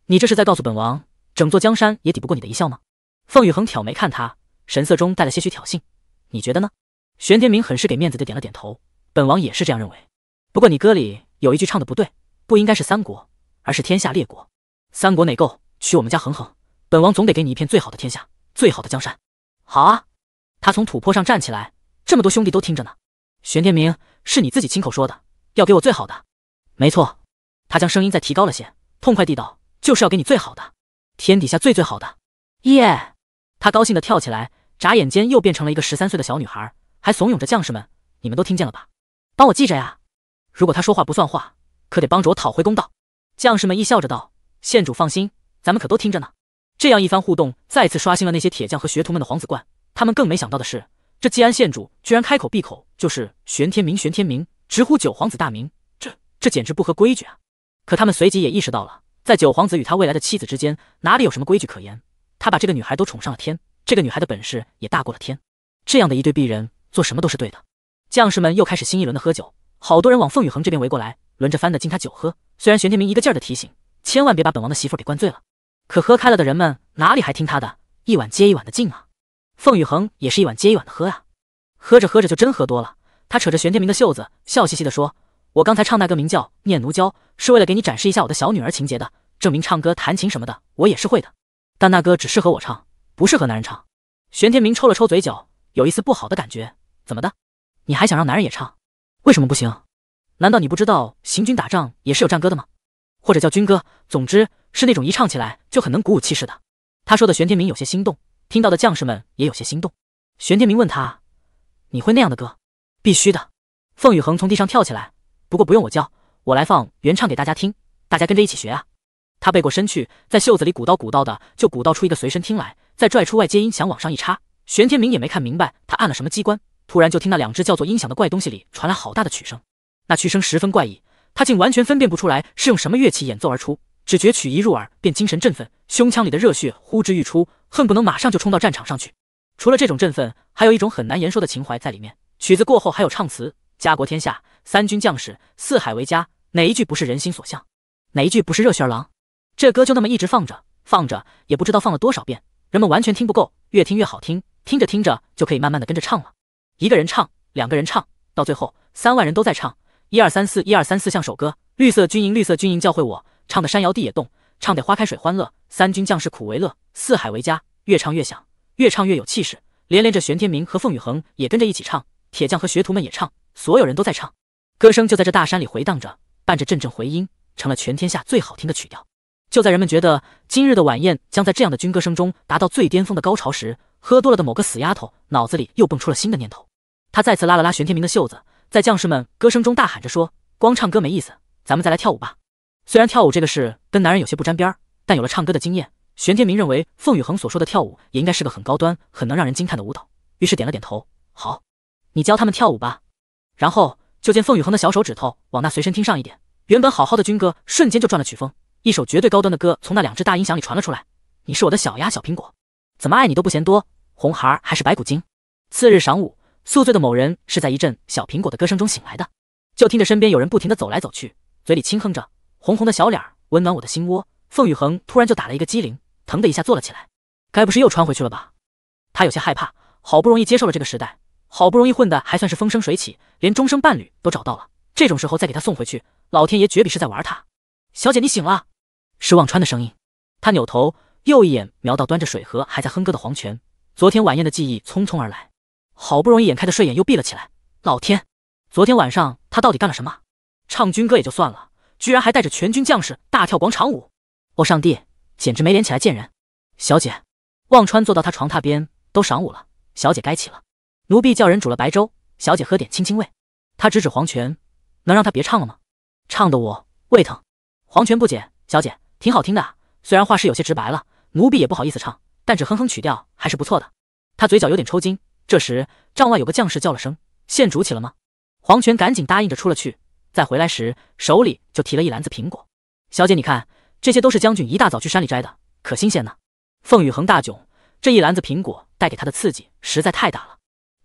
你这是在告诉本王，整座江山也抵不过你的一笑吗？”凤羽恒挑眉看他，神色中带了些许挑衅：“你觉得呢？”玄天明很是给面子的点了点头：“本王也是这样认为。不过你歌里有一句唱的不对，不应该是三国。”而是天下列国，三国哪够？取我们家恒恒，本王总得给你一片最好的天下，最好的江山。好啊！他从土坡上站起来，这么多兄弟都听着呢。玄天明，是你自己亲口说的，要给我最好的。没错。他将声音再提高了些，痛快地道：就是要给你最好的，天底下最最好的。耶！他高兴的跳起来，眨眼间又变成了一个十三岁的小女孩，还怂恿着将士们：“你们都听见了吧？帮我记着呀！如果他说话不算话，可得帮着我讨回公道。”将士们一笑着道：“县主放心，咱们可都听着呢。”这样一番互动，再次刷新了那些铁匠和学徒们的黄子罐。他们更没想到的是，这季安县主居然开口闭口就是玄天明，玄天明，直呼九皇子大名，这这简直不合规矩啊！可他们随即也意识到了，在九皇子与他未来的妻子之间，哪里有什么规矩可言？他把这个女孩都宠上了天，这个女孩的本事也大过了天。这样的一对璧人，做什么都是对的。将士们又开始新一轮的喝酒，好多人往凤羽恒这边围过来，轮着翻的敬他酒喝。虽然玄天明一个劲儿的提醒，千万别把本王的媳妇给灌醉了。可喝开了的人们哪里还听他的？一碗接一碗的敬啊！凤羽恒也是一碗接一碗的喝啊！喝着喝着就真喝多了。他扯着玄天明的袖子，笑嘻嘻地说：“我刚才唱那歌名叫《念奴娇》，是为了给你展示一下我的小女儿情节的，证明唱歌、弹琴什么的我也是会的。但那歌只适合我唱，不适合男人唱。”玄天明抽了抽嘴角，有一丝不好的感觉。怎么的？你还想让男人也唱？为什么不行？难道你不知道行军打仗也是有战歌的吗？或者叫军歌？总之。是那种一唱起来就很能鼓舞气势的。他说的玄天明有些心动，听到的将士们也有些心动。玄天明问他：“你会那样的歌？”“必须的。”凤羽恒从地上跳起来。不过不用我教，我来放原唱给大家听，大家跟着一起学啊。他背过身去，在袖子里鼓捣鼓捣的，就鼓捣出一个随身听来，再拽出外接音响往上一插。玄天明也没看明白他按了什么机关，突然就听那两只叫做音响的怪东西里传来好大的曲声，那曲声十分怪异，他竟完全分辨不出来是用什么乐器演奏而出。只觉曲一入耳便精神振奋，胸腔里的热血呼之欲出，恨不能马上就冲到战场上去。除了这种振奋，还有一种很难言说的情怀在里面。曲子过后还有唱词：家国天下，三军将士，四海为家。哪一句不是人心所向？哪一句不是热血儿郎？这歌就那么一直放着，放着也不知道放了多少遍，人们完全听不够，越听越好听，听着听着就可以慢慢的跟着唱了。一个人唱，两个人唱，到最后三万人都在唱。一二三四，一二三四，像首歌。绿色军营，绿色军营，教会我。唱的山摇地也动，唱得花开水欢乐，三军将士苦为乐，四海为家。越唱越响，越唱越有气势。连连着玄天明和凤羽恒也跟着一起唱，铁匠和学徒们也唱，所有人都在唱，歌声就在这大山里回荡着，伴着阵阵回音，成了全天下最好听的曲调。就在人们觉得今日的晚宴将在这样的军歌声中达到最巅峰的高潮时，喝多了的某个死丫头脑子里又蹦出了新的念头。她再次拉了拉玄天明的袖子，在将士们歌声中大喊着说：“光唱歌没意思，咱们再来跳舞吧。”虽然跳舞这个事跟男人有些不沾边儿，但有了唱歌的经验，玄天明认为凤羽恒所说的跳舞也应该是个很高端、很能让人惊叹的舞蹈，于是点了点头。好，你教他们跳舞吧。然后就见凤羽恒的小手指头往那随身听上一点，原本好好的军歌瞬间就转了曲风，一首绝对高端的歌从那两只大音响里传了出来。你是我的小鸭小苹果，怎么爱你都不嫌多，红孩还是白骨精。次日晌午，宿醉的某人是在一阵小苹果的歌声中醒来的，就听着身边有人不停的走来走去，嘴里轻哼着。红红的小脸儿温暖我的心窝，凤羽恒突然就打了一个激灵，疼的一下坐了起来。该不是又穿回去了吧？他有些害怕，好不容易接受了这个时代，好不容易混的还算是风生水起，连终生伴侣都找到了，这种时候再给他送回去，老天爷绝笔是在玩他。小姐，你醒了，是忘川的声音。他扭头又一眼瞄到端着水盒还在哼歌的黄泉，昨天晚宴的记忆匆匆而来，好不容易眼开的睡眼又闭了起来。老天，昨天晚上他到底干了什么？唱军歌也就算了。居然还带着全军将士大跳广场舞！哦，上帝，简直没脸起来见人！小姐，忘川坐到他床榻边，都晌午了，小姐该起了。奴婢叫人煮了白粥，小姐喝点清清胃。他指指黄泉，能让他别唱了吗？唱的我胃疼。黄泉不解，小姐挺好听的，虽然话是有些直白了，奴婢也不好意思唱，但只哼哼曲调还是不错的。他嘴角有点抽筋。这时帐外有个将士叫了声：“现主起了吗？”黄泉赶紧答应着出了去。再回来时，手里就提了一篮子苹果。小姐，你看，这些都是将军一大早去山里摘的，可新鲜呢。凤羽恒大窘，这一篮子苹果带给他的刺激实在太大了。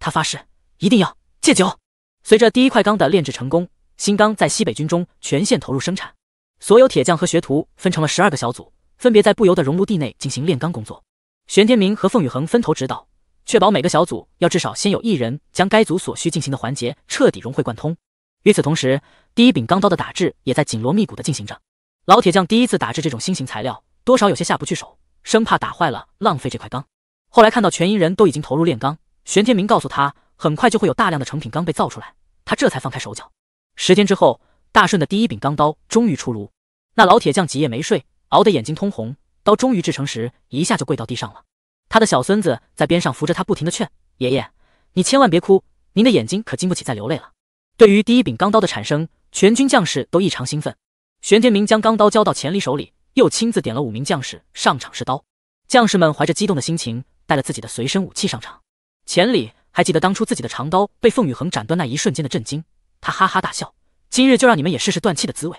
他发誓一定要戒酒。随着第一块钢的炼制成功，新钢在西北军中全线投入生产。所有铁匠和学徒分成了十二个小组，分别在不由的熔炉地内进行炼钢工作。玄天明和凤雨恒分头指导，确保每个小组要至少先有一人将该组所需进行的环节彻底融会贯通。与此同时，第一柄钢刀的打制也在紧锣密鼓的进行着。老铁匠第一次打制这种新型材料，多少有些下不去手，生怕打坏了浪费这块钢。后来看到全营人都已经投入炼钢，玄天明告诉他，很快就会有大量的成品钢被造出来，他这才放开手脚。十天之后，大顺的第一柄钢刀终于出炉。那老铁匠几夜没睡，熬得眼睛通红。刀终于制成时，一下就跪到地上了。他的小孙子在边上扶着他，不停的劝：“爷爷，你千万别哭，您的眼睛可经不起再流泪了。”对于第一柄钢刀的产生，全军将士都异常兴奋。玄天明将钢刀交到钱离手里，又亲自点了五名将士上场试刀。将士们怀着激动的心情，带了自己的随身武器上场。钱理还记得当初自己的长刀被凤羽恒斩断那一瞬间的震惊，他哈哈大笑：“今日就让你们也试试断气的滋味。”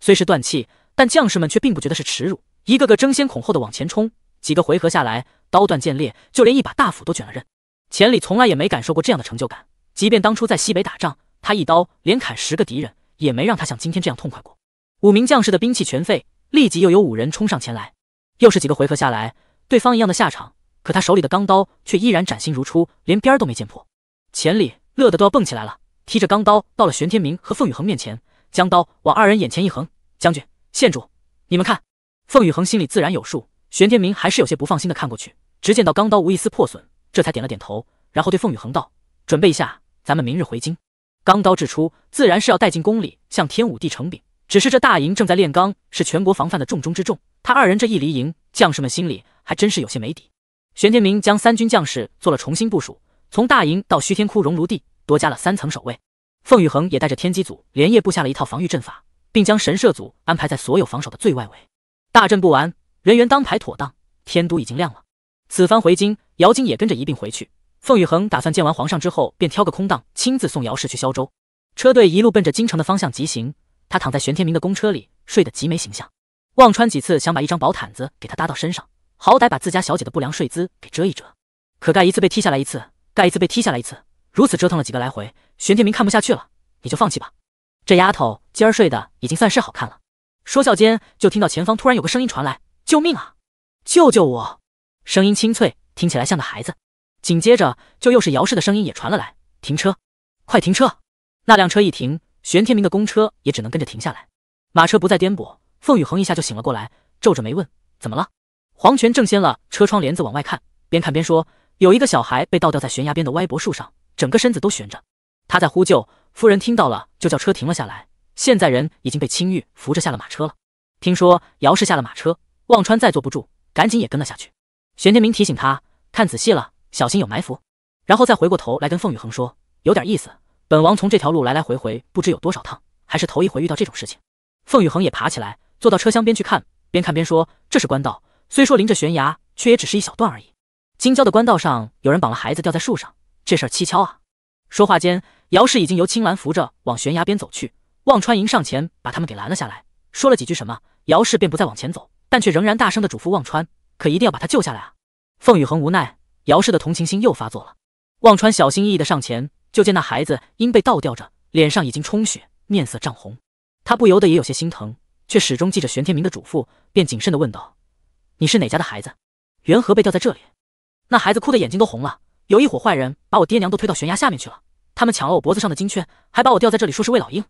虽是断气，但将士们却并不觉得是耻辱，一个个争先恐后的往前冲。几个回合下来，刀断剑裂，就连一把大斧都卷了刃。钱理从来也没感受过这样的成就感，即便当初在西北打仗，他一刀连砍十个敌人，也没让他像今天这样痛快过。五名将士的兵器全废，立即又有五人冲上前来。又是几个回合下来，对方一样的下场，可他手里的钢刀却依然崭新如初，连边都没见破。钱理乐得都要蹦起来了，提着钢刀到了玄天明和凤宇恒面前，将刀往二人眼前一横：“将军，县主，你们看。”凤宇恒心里自然有数。玄天明还是有些不放心的看过去，只见到钢刀无一丝破损，这才点了点头，然后对凤宇恒道：“准备一下，咱们明日回京。”钢刀制出，自然是要带进宫里，向天武帝呈禀。只是这大营正在炼钢，是全国防范的重中之重。他二人这一离营，将士们心里还真是有些没底。玄天明将三军将士做了重新部署，从大营到虚天窟熔炉地多加了三层守卫。凤羽恒也带着天机组连夜布下了一套防御阵法，并将神射组安排在所有防守的最外围。大阵布完。人员当排妥当，天都已经亮了。此番回京，姚金也跟着一并回去。凤羽恒打算见完皇上之后，便挑个空档，亲自送姚氏去萧州。车队一路奔着京城的方向疾行。他躺在玄天明的公车里，睡得极没形象。忘川几次想把一张薄毯子给他搭到身上，好歹把自家小姐的不良睡姿给遮一遮。可盖一次被踢下来一次，盖一次被踢下来一次，如此折腾了几个来回，玄天明看不下去了，你就放弃吧。这丫头今儿睡的已经算是好看了。说笑间，就听到前方突然有个声音传来。救命啊！救救我！声音清脆，听起来像个孩子。紧接着，就又是姚氏的声音也传了来：“停车，快停车！”那辆车一停，玄天明的公车也只能跟着停下来。马车不再颠簸，凤羽恒一下就醒了过来，皱着眉问：“怎么了？”黄泉正掀了车窗帘子往外看，边看边说：“有一个小孩被倒吊在悬崖边的歪脖树上，整个身子都悬着。他在呼救，夫人听到了，就叫车停了下来。现在人已经被青玉扶着下了马车了。听说姚氏下了马车。”忘川再坐不住，赶紧也跟了下去。玄天明提醒他看仔细了，小心有埋伏。然后再回过头来跟凤羽恒说：“有点意思，本王从这条路来来回回不知有多少趟，还是头一回遇到这种事情。”凤羽恒也爬起来，坐到车厢边去看，边看边说：“这是官道，虽说临着悬崖，却也只是一小段而已。京郊的官道上有人绑了孩子吊在树上，这事儿蹊跷啊！”说话间，姚氏已经由青兰扶着往悬崖边走去，忘川迎上前把他们给拦了下来，说了几句什么，姚氏便不再往前走。但却仍然大声的嘱咐忘川，可一定要把他救下来啊！凤羽恒无奈，姚氏的同情心又发作了。忘川小心翼翼的上前，就见那孩子因被倒吊着，脸上已经充血，面色涨红。他不由得也有些心疼，却始终记着玄天明的嘱咐，便谨慎的问道：“你是哪家的孩子？缘何被吊在这里？”那孩子哭得眼睛都红了。有一伙坏人把我爹娘都推到悬崖下面去了，他们抢了我脖子上的金圈，还把我吊在这里，说是喂老鹰。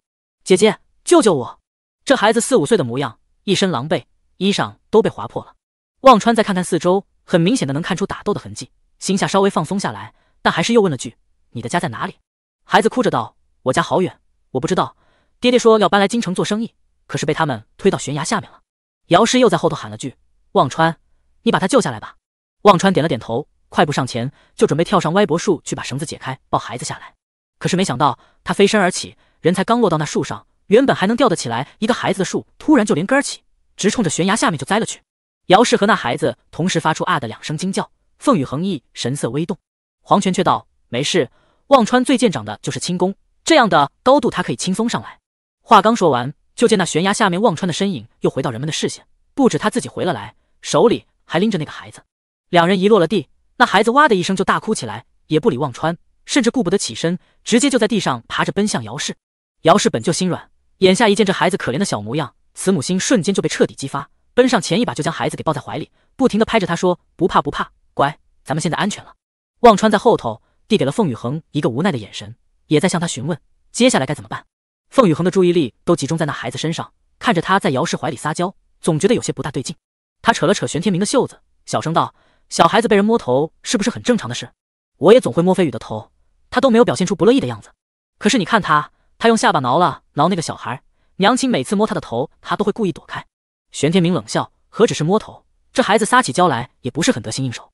姐姐，救救我！这孩子四五岁的模样，一身狼狈。衣裳都被划破了，忘川再看看四周，很明显的能看出打斗的痕迹，心下稍微放松下来，但还是又问了句：“你的家在哪里？”孩子哭着道：“我家好远，我不知道。爹爹说要搬来京城做生意，可是被他们推到悬崖下面了。”姚氏又在后头喊了句：“忘川，你把他救下来吧。”忘川点了点头，快步上前，就准备跳上歪脖树去把绳子解开，抱孩子下来。可是没想到，他飞身而起，人才刚落到那树上，原本还能吊得起来一个孩子的树，突然就连根儿起。直冲着悬崖下面就栽了去，姚氏和那孩子同时发出啊的两声惊叫。凤羽横翼，神色微动，黄泉却道：“没事，忘川最见长的就是轻功，这样的高度他可以轻松上来。”话刚说完，就见那悬崖下面忘川的身影又回到人们的视线，不止他自己回了来，手里还拎着那个孩子。两人一落了地，那孩子哇的一声就大哭起来，也不理忘川，甚至顾不得起身，直接就在地上爬着奔向姚氏。姚氏本就心软，眼下一见这孩子可怜的小模样。慈母心瞬间就被彻底激发，奔上前一把就将孩子给抱在怀里，不停的拍着他说：“不怕不怕，乖，咱们现在安全了。”忘川在后头递给了凤羽恒一个无奈的眼神，也在向他询问接下来该怎么办。凤羽恒的注意力都集中在那孩子身上，看着他在姚氏怀里撒娇，总觉得有些不大对劲。他扯了扯玄天明的袖子，小声道：“小孩子被人摸头是不是很正常的事？我也总会摸飞宇的头，他都没有表现出不乐意的样子。可是你看他，他用下巴挠了挠那个小孩。”娘亲每次摸他的头，他都会故意躲开。玄天明冷笑，何止是摸头，这孩子撒起娇来也不是很得心应手。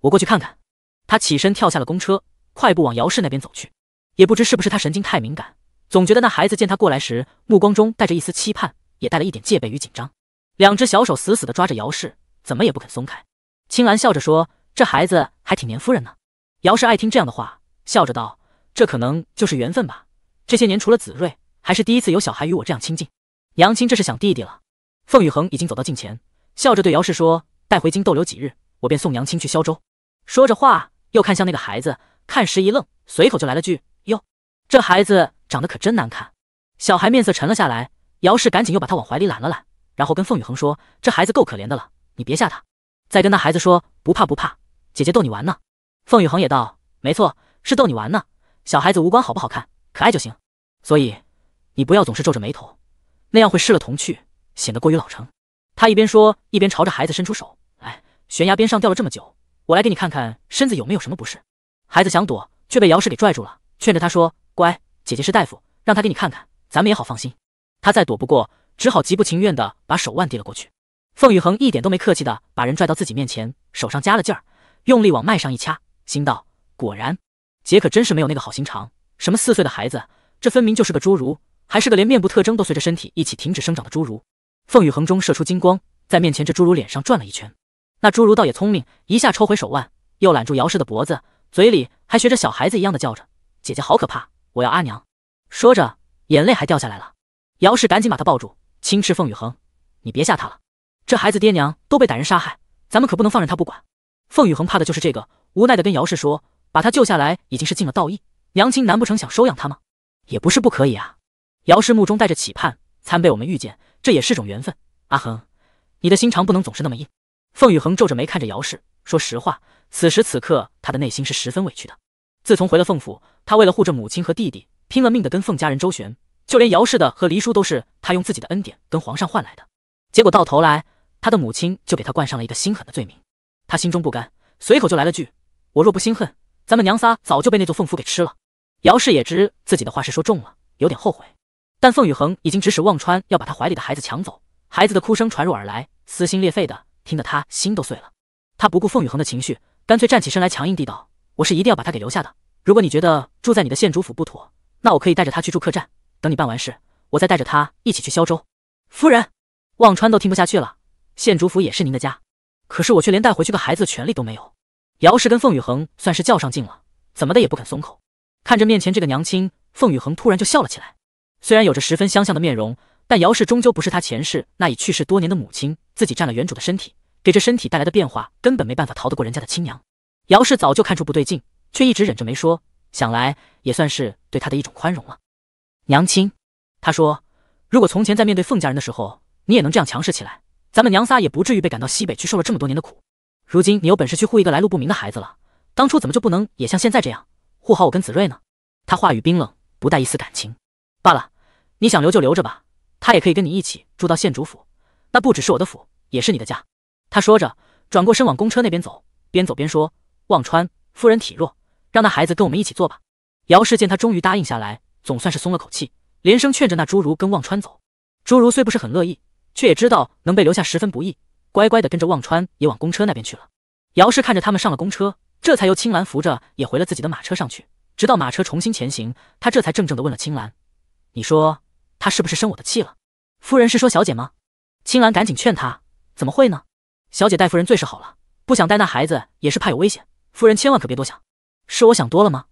我过去看看。他起身跳下了公车，快步往姚氏那边走去。也不知是不是他神经太敏感，总觉得那孩子见他过来时，目光中带着一丝期盼，也带了一点戒备与紧张。两只小手死死地抓着姚氏，怎么也不肯松开。青兰笑着说：“这孩子还挺黏夫人呢。”姚氏爱听这样的话，笑着道：“这可能就是缘分吧。这些年除了子睿，还是第一次有小孩与我这样亲近。”娘亲这是想弟弟了。凤雨恒已经走到近前，笑着对姚氏说：“带回京逗留几日，我便送娘亲去萧州。”说着话，又看向那个孩子，看时一愣，随口就来了句：“哟，这孩子长得可真难看。”小孩面色沉了下来，姚氏赶紧又把他往怀里揽了揽，然后跟凤雨恒说：“这孩子够可怜的了，你别吓他。”再跟那孩子说：“不怕不怕，姐姐逗你玩呢。”凤雨恒也道：“没错，是逗你玩呢。小孩子无关好不好看，可爱就行。所以你不要总是皱着眉头，那样会失了童趣，显得过于老成。”他一边说，一边朝着孩子伸出手：“哎，悬崖边上掉了这么久，我来给你看看身子有没有什么不适。”孩子想躲，却被姚氏给拽住了，劝着他说：“乖，姐姐是大夫，让她给你看看，咱们也好放心。”他再躲不过，只好极不情愿的把手腕递了过去。凤雨恒一点都没客气的把人拽到自己面前，手上加了劲儿，用力往脉上一掐。心道：果然，姐可真是没有那个好心肠。什么四岁的孩子，这分明就是个侏儒，还是个连面部特征都随着身体一起停止生长的侏儒。凤羽横中射出金光，在面前这侏儒脸上转了一圈。那侏儒倒也聪明，一下抽回手腕，又揽住姚氏的脖子，嘴里还学着小孩子一样的叫着：“姐姐好可怕，我要阿娘。”说着，眼泪还掉下来了。姚氏赶紧把他抱住，轻斥凤宇恒：“你别吓他了，这孩子爹娘都被歹人杀害，咱们可不能放任他不管。”凤宇恒怕的就是这个。无奈的跟姚氏说：“把他救下来已经是尽了道义，娘亲难不成想收养他吗？也不是不可以啊。”姚氏目中带着期盼，参被我们遇见，这也是种缘分。阿恒，你的心肠不能总是那么硬。凤雨恒皱着眉看着姚氏，说实话，此时此刻他的内心是十分委屈的。自从回了凤府，他为了护着母亲和弟弟，拼了命的跟凤家人周旋，就连姚氏的和黎叔都是他用自己的恩典跟皇上换来的。结果到头来，他的母亲就给他冠上了一个心狠的罪名。他心中不甘，随口就来了句。我若不心恨，咱们娘仨早就被那座凤府给吃了。姚氏也知自己的话是说重了，有点后悔。但凤雨恒已经指使忘川要把他怀里的孩子抢走，孩子的哭声传入耳来，撕心裂肺的，听得他心都碎了。他不顾凤雨恒的情绪，干脆站起身来，强硬地道：“我是一定要把他给留下的。如果你觉得住在你的县主府不妥，那我可以带着他去住客栈。等你办完事，我再带着他一起去萧州。”夫人，忘川都听不下去了。县主府也是您的家，可是我却连带回去个孩子的权利都没有。姚氏跟凤雨恒算是较上劲了，怎么的也不肯松口。看着面前这个娘亲，凤雨恒突然就笑了起来。虽然有着十分相像的面容，但姚氏终究不是他前世那已去世多年的母亲，自己占了原主的身体，给这身体带来的变化，根本没办法逃得过人家的亲娘。姚氏早就看出不对劲，却一直忍着没说，想来也算是对他的一种宽容了。娘亲，他说，如果从前在面对凤家人的时候，你也能这样强势起来，咱们娘仨也不至于被赶到西北去受了这么多年的苦。如今你有本事去护一个来路不明的孩子了，当初怎么就不能也像现在这样护好我跟子睿呢？他话语冰冷，不带一丝感情。罢了，你想留就留着吧，他也可以跟你一起住到县主府，那不只是我的府，也是你的家。他说着，转过身往公车那边走，边走边说：“忘川夫人体弱，让那孩子跟我们一起坐吧。”姚氏见他终于答应下来，总算是松了口气，连声劝着那侏儒跟忘川走。侏儒虽不是很乐意，却也知道能被留下十分不易。乖乖的跟着忘川也往公车那边去了。姚氏看着他们上了公车，这才由青兰扶着也回了自己的马车上去。直到马车重新前行，他这才怔怔的问了青兰：“你说他是不是生我的气了？”夫人是说小姐吗？青兰赶紧劝他：“怎么会呢？小姐待夫人最是好了，不想带那孩子也是怕有危险。夫人千万可别多想。是我想多了吗？”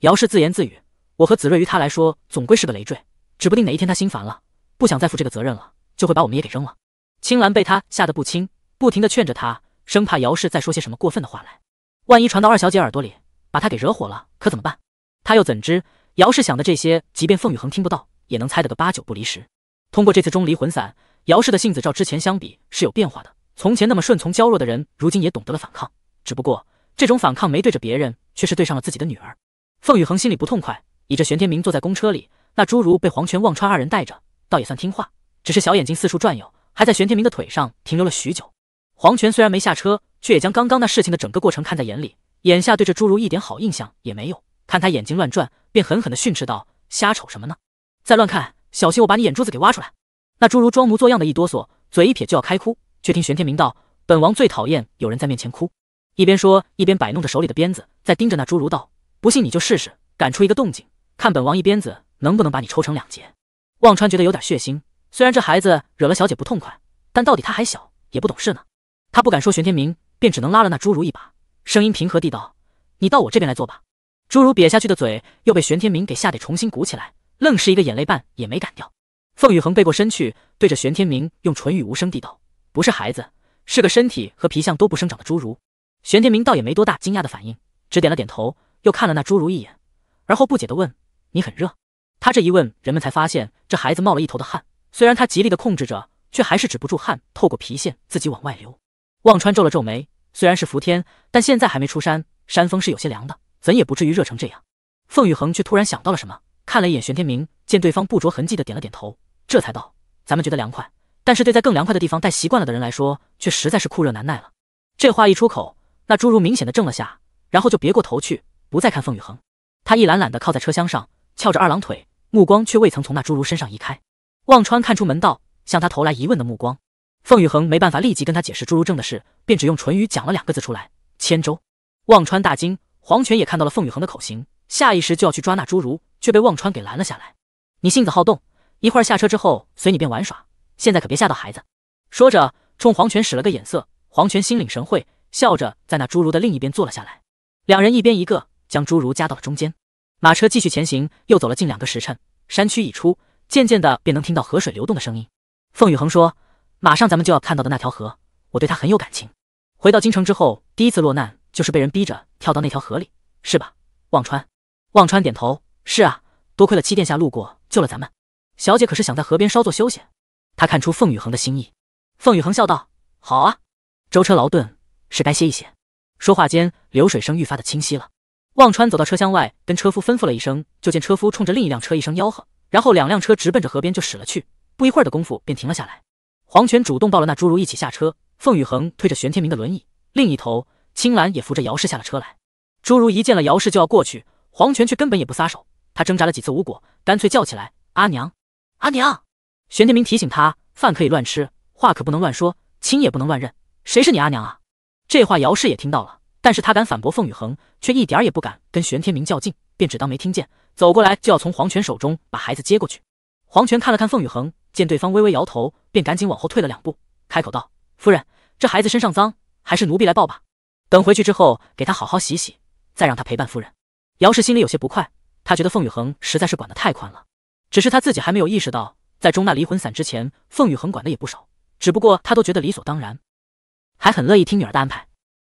姚氏自言自语：“我和子睿于他来说总归是个累赘，指不定哪一天他心烦了，不想再负这个责任了，就会把我们也给扔了。”青兰被他吓得不轻，不停的劝着他，生怕姚氏再说些什么过分的话来，万一传到二小姐耳朵里，把她给惹火了，可怎么办？他又怎知姚氏想的这些，即便凤雨恒听不到，也能猜得个八九不离十。通过这次钟离魂散，姚氏的性子照之前相比是有变化的。从前那么顺从娇弱的人，如今也懂得了反抗。只不过这种反抗没对着别人，却是对上了自己的女儿。凤雨恒心里不痛快，倚着玄天明坐在公车里，那侏儒被黄泉、忘川二人带着，倒也算听话，只是小眼睛四处转悠。还在玄天明的腿上停留了许久。黄泉虽然没下车，却也将刚刚那事情的整个过程看在眼里。眼下对这侏儒一点好印象也没有，看他眼睛乱转，便狠狠地训斥道：“瞎瞅什么呢？再乱看，小心我把你眼珠子给挖出来！”那侏儒装模作样的一哆嗦，嘴一撇就要开哭，却听玄天明道：“本王最讨厌有人在面前哭。”一边说，一边摆弄着手里的鞭子，在盯着那侏儒道：“不信你就试试，赶出一个动静，看本王一鞭子能不能把你抽成两截。”忘川觉得有点血腥，虽然这孩子惹了小姐不痛快，但到底他还小，也不懂事呢。他不敢说玄天明，便只能拉了那侏儒一把，声音平和地道：“你到我这边来坐吧。”侏儒瘪下去的嘴又被玄天明给吓得重新鼓起来，愣是一个眼泪瓣也没敢掉。凤雨恒背过身去，对着玄天明用唇语无声地道：“不是孩子，是个身体和皮相都不生长的侏儒。”玄天明倒也没多大惊讶的反应，只点了点头，又看了那侏儒一眼，而后不解地问：“你很热？”他这一问，人们才发现这孩子冒了一头的汗。虽然他极力的控制着，却还是止不住汗透过皮线自己往外流。忘川皱了皱眉，虽然是伏天，但现在还没出山，山风是有些凉的，怎也不至于热成这样。凤雨恒却突然想到了什么，看了一眼玄天明，见对方不着痕迹的点了点头，这才道：“咱们觉得凉快，但是对在更凉快的地方待习惯了的人来说，却实在是酷热难耐了。”这话一出口。那侏儒明显的怔了下，然后就别过头去，不再看凤雨恒。他一懒懒的靠在车厢上，翘着二郎腿，目光却未曾从那侏儒身上移开。忘川看出门道，向他投来疑问的目光。凤雨恒没办法立即跟他解释侏儒症的事，便只用唇语讲了两个字出来：千舟。忘川大惊，黄泉也看到了凤雨恒的口型，下意识就要去抓那侏儒，却被忘川给拦了下来。你性子好动，一会儿下车之后随你便玩耍，现在可别吓到孩子。说着，冲黄泉使了个眼色，黄泉心领神会。笑着在那侏儒的另一边坐了下来，两人一边一个，将侏儒夹到了中间。马车继续前行，又走了近两个时辰，山区已出，渐渐的便能听到河水流动的声音。凤雨恒说：“马上咱们就要看到的那条河，我对它很有感情。回到京城之后，第一次落难就是被人逼着跳到那条河里，是吧？”忘川，忘川点头：“是啊，多亏了七殿下路过救了咱们。小姐可是想在河边稍作休息？”他看出凤雨恒的心意。凤雨恒笑道：“好啊，舟车劳顿。”是该歇一歇。说话间，流水声愈发的清晰了。忘川走到车厢外，跟车夫吩咐了一声，就见车夫冲着另一辆车一声吆喝，然后两辆车直奔着河边就驶了去。不一会儿的功夫，便停了下来。黄泉主动抱了那侏儒一起下车，凤雨恒推着玄天明的轮椅，另一头青兰也扶着姚氏下了车来。侏儒一见了姚氏就要过去，黄泉却根本也不撒手。他挣扎了几次无果，干脆叫起来：“阿娘，阿娘！”玄天明提醒他：“饭可以乱吃，话可不能乱说，亲也不能乱认。谁是你阿娘啊？”这话姚氏也听到了，但是他敢反驳凤雨恒，却一点也不敢跟玄天明较劲，便只当没听见，走过来就要从黄泉手中把孩子接过去。黄泉看了看凤雨恒，见对方微微摇头，便赶紧往后退了两步，开口道：“夫人，这孩子身上脏，还是奴婢来抱吧。等回去之后，给他好好洗洗，再让他陪伴夫人。”姚氏心里有些不快，他觉得凤雨恒实在是管得太宽了，只是他自己还没有意识到，在中那离魂散之前，凤雨恒管的也不少，只不过他都觉得理所当然。还很乐意听女儿的安排。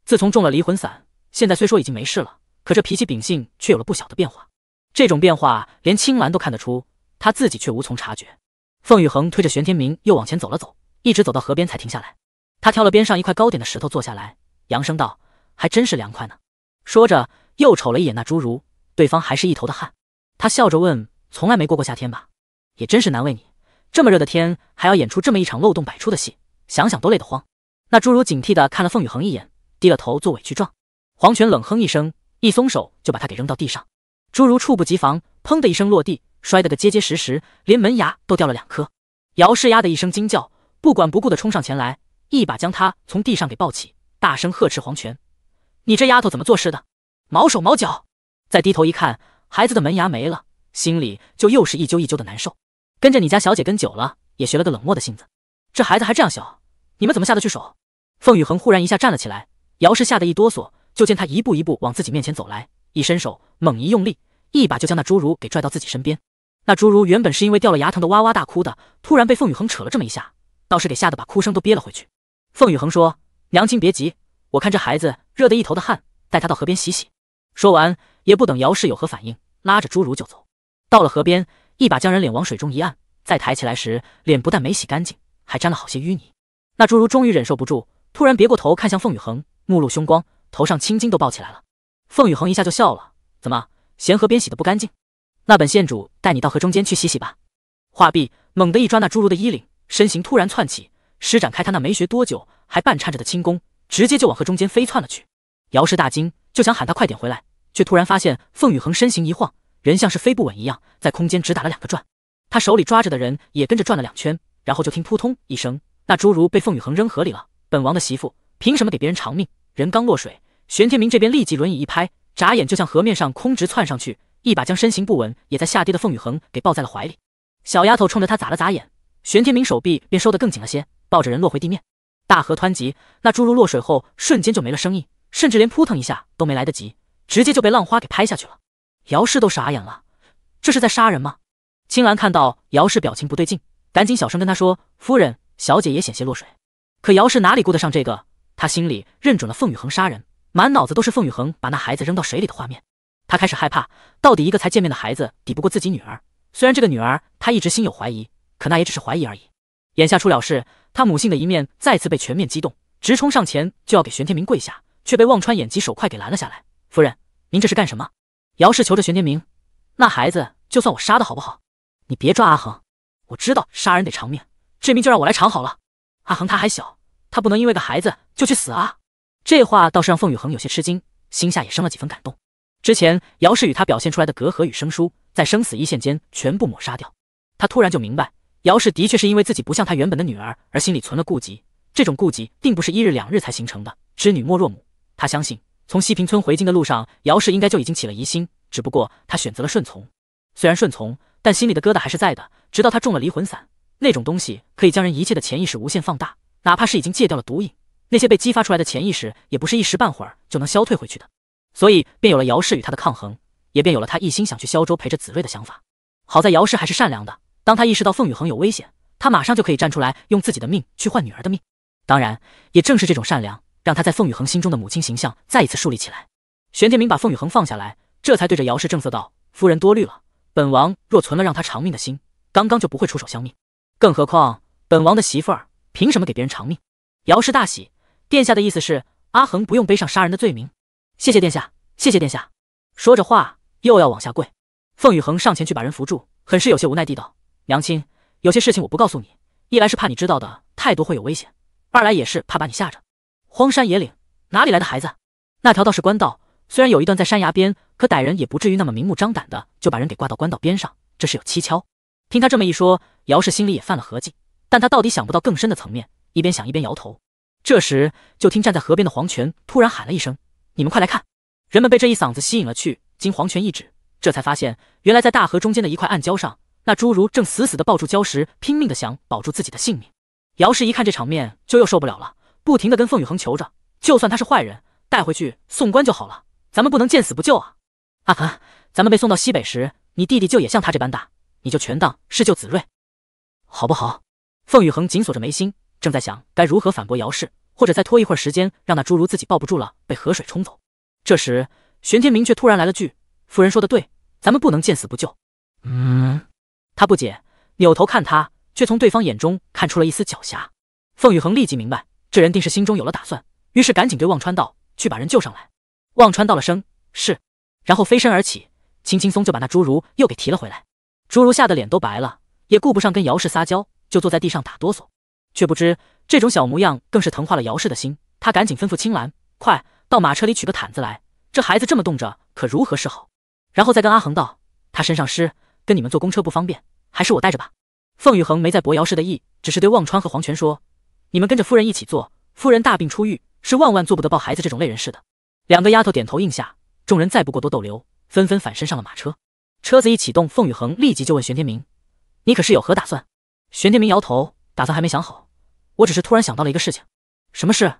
自从中了离魂散，现在虽说已经没事了，可这脾气秉性却有了不小的变化。这种变化连青兰都看得出，他自己却无从察觉。凤雨恒推着玄天明又往前走了走，一直走到河边才停下来。他挑了边上一块高点的石头坐下来，扬声道：“还真是凉快呢。”说着又瞅了一眼那侏儒，对方还是一头的汗。他笑着问：“从来没过过夏天吧？也真是难为你，这么热的天还要演出这么一场漏洞百出的戏，想想都累得慌。”那侏儒警惕地看了凤雨恒一眼，低了头做委屈状。黄泉冷哼一声，一松手就把他给扔到地上。侏儒猝不及防，砰的一声落地，摔得个结结实实，连门牙都掉了两颗。姚氏呀的一声惊叫，不管不顾的冲上前来，一把将他从地上给抱起，大声呵斥黄泉：“你这丫头怎么做事的？毛手毛脚！”再低头一看，孩子的门牙没了，心里就又是一揪一揪的难受。跟着你家小姐跟久了，也学了个冷漠的性子。这孩子还这样小。你们怎么下得去手？凤雨恒忽然一下站了起来，姚氏吓得一哆嗦，就见他一步一步往自己面前走来，一伸手猛一用力，一把就将那侏儒给拽到自己身边。那侏儒原本是因为掉了牙疼的哇哇大哭的，突然被凤雨恒扯了这么一下，倒是给吓得把哭声都憋了回去。凤雨恒说：“娘亲别急，我看这孩子热得一头的汗，带他到河边洗洗。”说完也不等姚氏有何反应，拉着侏儒就走到了河边，一把将人脸往水中一按，再抬起来时，脸不但没洗干净，还沾了好些淤泥。那侏儒终于忍受不住，突然别过头看向凤雨恒，目露凶光，头上青筋都爆起来了。凤雨恒一下就笑了：“怎么嫌河边洗的不干净？那本县主带你到河中间去洗洗吧。”话毕，猛地一抓那侏儒的衣领，身形突然窜起，施展开他那没学多久还半颤着的轻功，直接就往河中间飞窜了去。姚氏大惊，就想喊他快点回来，却突然发现凤雨恒身形一晃，人像是飞不稳一样，在空间只打了两个转。他手里抓着的人也跟着转了两圈，然后就听扑通一声。那侏儒被凤羽恒扔河里了。本王的媳妇凭什么给别人偿命？人刚落水，玄天明这边立即轮椅一拍，眨眼就向河面上空直窜上去，一把将身形不稳也在下跌的凤羽恒给抱在了怀里。小丫头冲着他眨了眨眼，玄天明手臂便收得更紧了些，抱着人落回地面。大河湍急，那侏儒落水后瞬间就没了声音，甚至连扑腾一下都没来得及，直接就被浪花给拍下去了。姚氏都傻眼了，这是在杀人吗？青兰看到姚氏表情不对劲，赶紧小声跟他说：“夫人，小姐也险些落水。”可姚氏哪里顾得上这个？他心里认准了凤羽恒杀人，满脑子都是凤羽恒把那孩子扔到水里的画面。他开始害怕，到底一个才见面的孩子抵不过自己女儿。虽然这个女儿他一直心有怀疑，可那也只是怀疑而已。眼下出了事，他母性的一面再次被全面激动，直冲上前就要给玄天明跪下，却被望川眼疾手快给拦了下来。夫人，您这是干什么？姚氏求着玄天明，那孩子就算我杀的好不好？你别抓阿恒，我知道杀人得偿命，这命就让我来偿好了。阿恒他还小，他不能因为个孩子就去死啊！这话倒是让凤羽恒有些吃惊，心下也生了几分感动。之前姚氏与他表现出来的隔阂与生疏，在生死一线间全部抹杀掉。他突然就明白，姚氏的确是因为自己不像他原本的女儿而心里存了顾忌。这种顾忌并不是一日两日才形成的。知女莫若母，他相信从西平村回京的路上，姚氏应该就已经起了疑心，只不过他选择了顺从。虽然顺从，但心里的疙瘩还是在的。直到他中了离魂散。那种东西可以将人一切的潜意识无限放大，哪怕是已经戒掉了毒瘾，那些被激发出来的潜意识也不是一时半会儿就能消退回去的。所以便有了姚氏与他的抗衡，也便有了他一心想去萧州陪着子睿的想法。好在姚氏还是善良的，当他意识到凤羽恒有危险，他马上就可以站出来，用自己的命去换女儿的命。当然，也正是这种善良，让他在凤羽恒心中的母亲形象再一次树立起来。玄天明把凤羽恒放下来，这才对着姚氏正色道：“夫人多虑了，本王若存了让他偿命的心，刚刚就不会出手相命。”更何况，本王的媳妇儿凭什么给别人偿命？姚氏大喜，殿下的意思是阿恒不用背上杀人的罪名？谢谢殿下，谢谢殿下。说着话，又要往下跪。凤羽恒上前去把人扶住，很是有些无奈地道：“娘亲，有些事情我不告诉你，一来是怕你知道的太多会有危险，二来也是怕把你吓着。荒山野岭哪里来的孩子？那条道是官道，虽然有一段在山崖边，可歹人也不至于那么明目张胆的就把人给挂到官道边上，这是有蹊跷。”听他这么一说，姚氏心里也犯了合计，但他到底想不到更深的层面，一边想一边摇头。这时，就听站在河边的黄泉突然喊了一声：“你们快来看！”人们被这一嗓子吸引了去，经黄泉一指，这才发现，原来在大河中间的一块暗礁上，那侏儒正死死地抱住礁石，拼命地想保住自己的性命。姚氏一看这场面，就又受不了了，不停地跟凤羽恒求着：“就算他是坏人，带回去送官就好了，咱们不能见死不救啊！”阿恒，咱们被送到西北时，你弟弟就也像他这般大。你就全当是救子睿，好不好？凤宇恒紧锁着眉心，正在想该如何反驳姚氏，或者再拖一会儿时间，让那侏儒自己抱不住了，被河水冲走。这时，玄天明却突然来了句：“夫人说的对，咱们不能见死不救。”嗯，他不解，扭头看他，却从对方眼中看出了一丝狡黠。凤宇恒立即明白，这人定是心中有了打算，于是赶紧对忘川道：“去把人救上来。”忘川道了声是，然后飞身而起，轻轻松就把那侏儒又给提了回来。侏儒吓得脸都白了，也顾不上跟姚氏撒娇，就坐在地上打哆嗦。却不知这种小模样更是疼化了姚氏的心。他赶紧吩咐青兰：“快到马车里取个毯子来，这孩子这么冻着，可如何是好？”然后再跟阿恒道：“他身上湿，跟你们坐公车不方便，还是我带着吧。”凤羽恒没再驳姚氏的意，只是对忘川和黄泉说：“你们跟着夫人一起坐，夫人大病初愈，是万万做不得抱孩子这种累人事的。”两个丫头点头应下，众人再不过多逗留，纷纷反身上了马车。车子一启动，凤羽恒立即就问玄天明：“你可是有何打算？”玄天明摇头，打算还没想好。我只是突然想到了一个事情。什么事？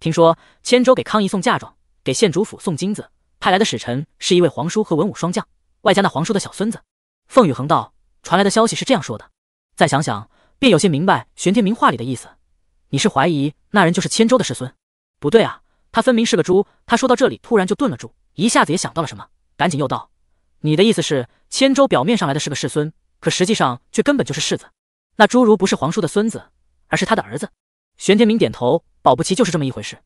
听说千州给康仪送嫁妆，给县主府送金子，派来的使臣是一位皇叔和文武双将，外加那皇叔的小孙子。凤羽恒道：“传来的消息是这样说的。”再想想，便有些明白玄天明话里的意思。你是怀疑那人就是千州的世孙？不对啊，他分明是个猪。他说到这里，突然就顿了住，一下子也想到了什么，赶紧又道。你的意思是，千州表面上来的是个世孙，可实际上却根本就是世子。那侏儒不是皇叔的孙子，而是他的儿子。玄天明点头，保不齐就是这么一回事。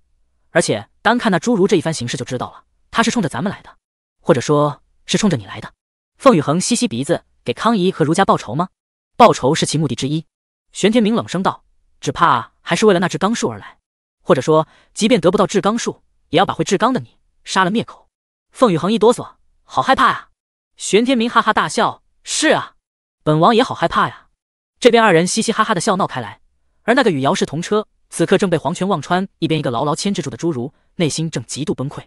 而且单看那侏儒这一番形势就知道了，他是冲着咱们来的，或者说是冲着你来的。凤羽恒吸吸鼻子，给康姨和儒家报仇吗？报仇是其目的之一。玄天明冷声道：“只怕还是为了那至刚术而来，或者说，即便得不到至刚术，也要把会至刚的你杀了灭口。”凤羽恒一哆嗦，好害怕呀！玄天明哈哈大笑：“是啊，本王也好害怕呀。”这边二人嘻嘻哈哈的笑闹开来。而那个与姚氏同车，此刻正被黄泉望川一边一个牢牢牵制住的侏儒，内心正极度崩溃。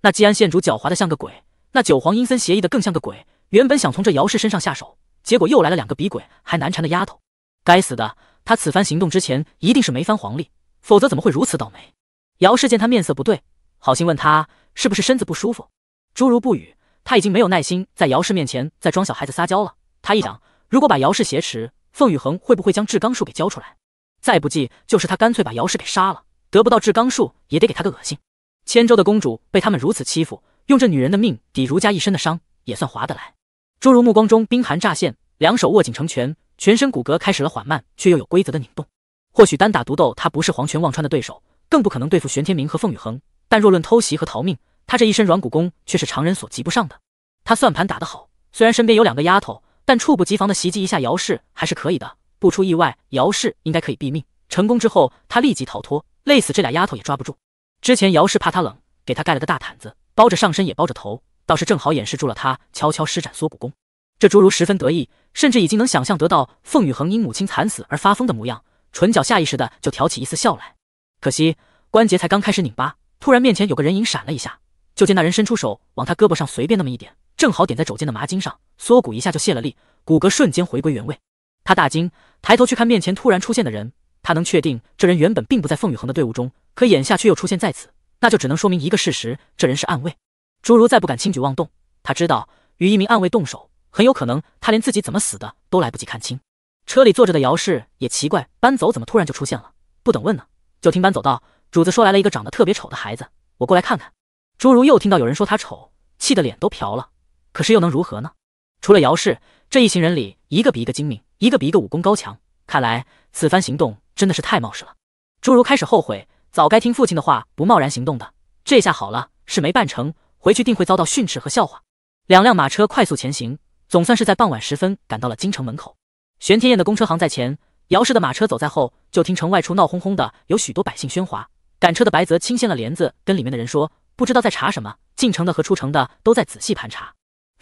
那季安县主狡猾的像个鬼，那九皇阴森邪异的更像个鬼。原本想从这姚氏身上下手，结果又来了两个比鬼还难缠的丫头。该死的，他此番行动之前一定是没翻黄历，否则怎么会如此倒霉？姚氏见他面色不对，好心问他是不是身子不舒服。侏儒不语，他已经没有耐心在姚氏面前再装小孩子撒娇了。他一想，如果把姚氏挟持，凤羽恒会不会将至刚术给交出来？再不济就是他干脆把姚氏给杀了，得不到至刚术也得给他个恶心。千州的公主被他们如此欺负，用这女人的命抵儒家一身的伤，也算划得来。侏儒目光中冰寒乍现，两手握紧成拳，全身骨骼开始了缓慢却又有规则的拧动。或许单打独斗，他不是黄泉忘川的对手，更不可能对付玄天明和凤羽恒。但若论偷袭和逃命，他这一身软骨功却是常人所及不上的。他算盘打得好，虽然身边有两个丫头，但猝不及防的袭击一下姚氏还是可以的。不出意外，姚氏应该可以毙命。成功之后，他立即逃脱，累死这俩丫头也抓不住。之前姚氏怕他冷，给他盖了个大毯子，包着上身也包着头，倒是正好掩饰住了他悄悄施展缩骨功。这侏儒十分得意，甚至已经能想象得到凤羽恒因母亲惨死而发疯的模样，唇角下意识的就挑起一丝笑来。可惜关节才刚开始拧巴，突然面前有个人影闪了一下，就见那人伸出手往他胳膊上随便那么一点，正好点在肘间的麻筋上，缩骨一下就泄了力，骨骼瞬间回归原位。他大惊，抬头去看面前突然出现的人。他能确定这人原本并不在凤羽恒的队伍中，可眼下却又出现在此，那就只能说明一个事实：这人是暗卫。侏儒再不敢轻举妄动，他知道与一名暗卫动手，很有可能他连自己怎么死的都来不及看清。车里坐着的姚氏也奇怪，搬走怎么突然就出现了？不等问呢，就听搬走道主子说来了一个长得特别丑的孩子，我过来看看。侏儒又听到有人说他丑，气得脸都瓢了。可是又能如何呢？除了姚氏，这一行人里一个比一个精明，一个比一个武功高强。看来此番行动真的是太冒失了。侏儒开始后悔，早该听父亲的话，不贸然行动的。这下好了，事没办成，回去定会遭到训斥和笑话。两辆马车快速前行，总算是在傍晚时分赶到了京城门口。玄天宴的公车行在前，姚氏的马车走在后。就听城外处闹哄哄的，有许多百姓喧哗。赶车的白泽清掀了帘子，跟里面的人说：“不知道在查什么。进城的和出城的都在仔细盘查。”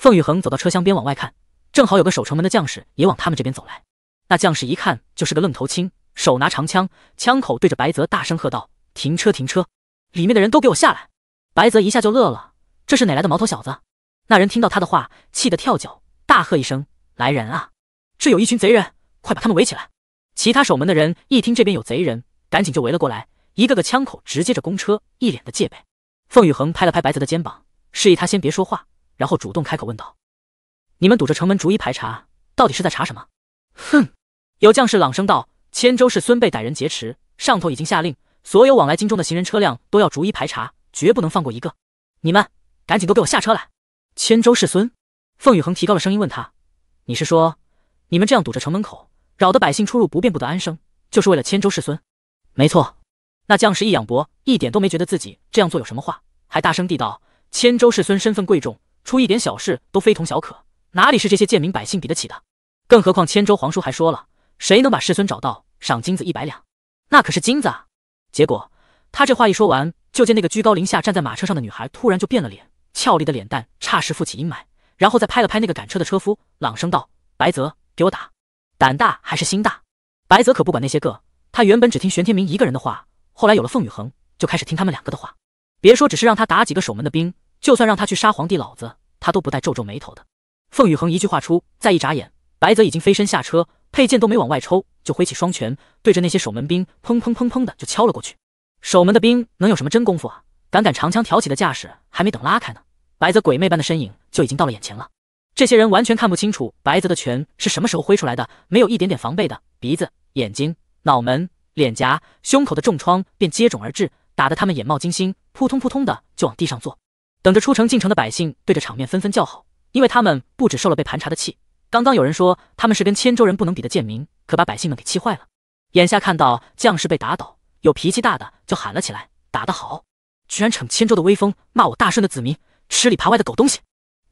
凤羽恒走到车厢边往外看，正好有个守城门的将士也往他们这边走来。那将士一看就是个愣头青，手拿长枪，枪口对着白泽大声喝道：“停车！停车！里面的人都给我下来！”白泽一下就乐了，这是哪来的毛头小子？那人听到他的话，气得跳脚，大喝一声：“来人啊！这有一群贼人，快把他们围起来！”其他守门的人一听这边有贼人，赶紧就围了过来，一个个枪口直接着公车，一脸的戒备。凤羽恒拍了拍白泽的肩膀，示意他先别说话。然后主动开口问道：“你们堵着城门逐一排查，到底是在查什么？”哼！有将士朗声道：“千州世孙被歹人劫持，上头已经下令，所有往来京中的行人车辆都要逐一排查，绝不能放过一个。你们赶紧都给我下车来！”千州世孙，凤羽恒提高了声音问他：“你是说，你们这样堵着城门口，扰得百姓出入不便，不得安生，就是为了千州世孙？”没错。那将士一仰脖，一点都没觉得自己这样做有什么话，还大声地道：“千州世孙身份贵重。”出一点小事都非同小可，哪里是这些贱民百姓比得起的？更何况千州皇叔还说了，谁能把世孙找到，赏金子一百两，那可是金子啊！结果他这话一说完，就见那个居高临下站在马车上的女孩突然就变了脸，俏丽的脸蛋霎时覆起阴霾，然后再拍了拍那个赶车的车夫，朗声道：“白泽，给我打！胆大还是心大？”白泽可不管那些个，他原本只听玄天明一个人的话，后来有了凤羽恒，就开始听他们两个的话。别说只是让他打几个守门的兵。就算让他去杀皇帝老子，他都不带皱皱眉头的。凤宇恒一句话出，再一眨眼，白泽已经飞身下车，佩剑都没往外抽，就挥起双拳，对着那些守门兵砰砰砰砰的就敲了过去。守门的兵能有什么真功夫啊？敢敢长枪挑起的架势，还没等拉开呢，白泽鬼魅般的身影就已经到了眼前了。这些人完全看不清楚白泽的拳是什么时候挥出来的，没有一点点防备的，鼻子、眼睛、脑门、脸颊、胸口的重创便接踵而至，打得他们眼冒金星，扑通扑通的就往地上坐。等着出城进城的百姓对着场面纷纷叫好，因为他们不止受了被盘查的气。刚刚有人说他们是跟千州人不能比的贱民，可把百姓们给气坏了。眼下看到将士被打倒，有脾气大的就喊了起来：“打得好！居然逞千州的威风，骂我大顺的子民，吃里扒外的狗东西！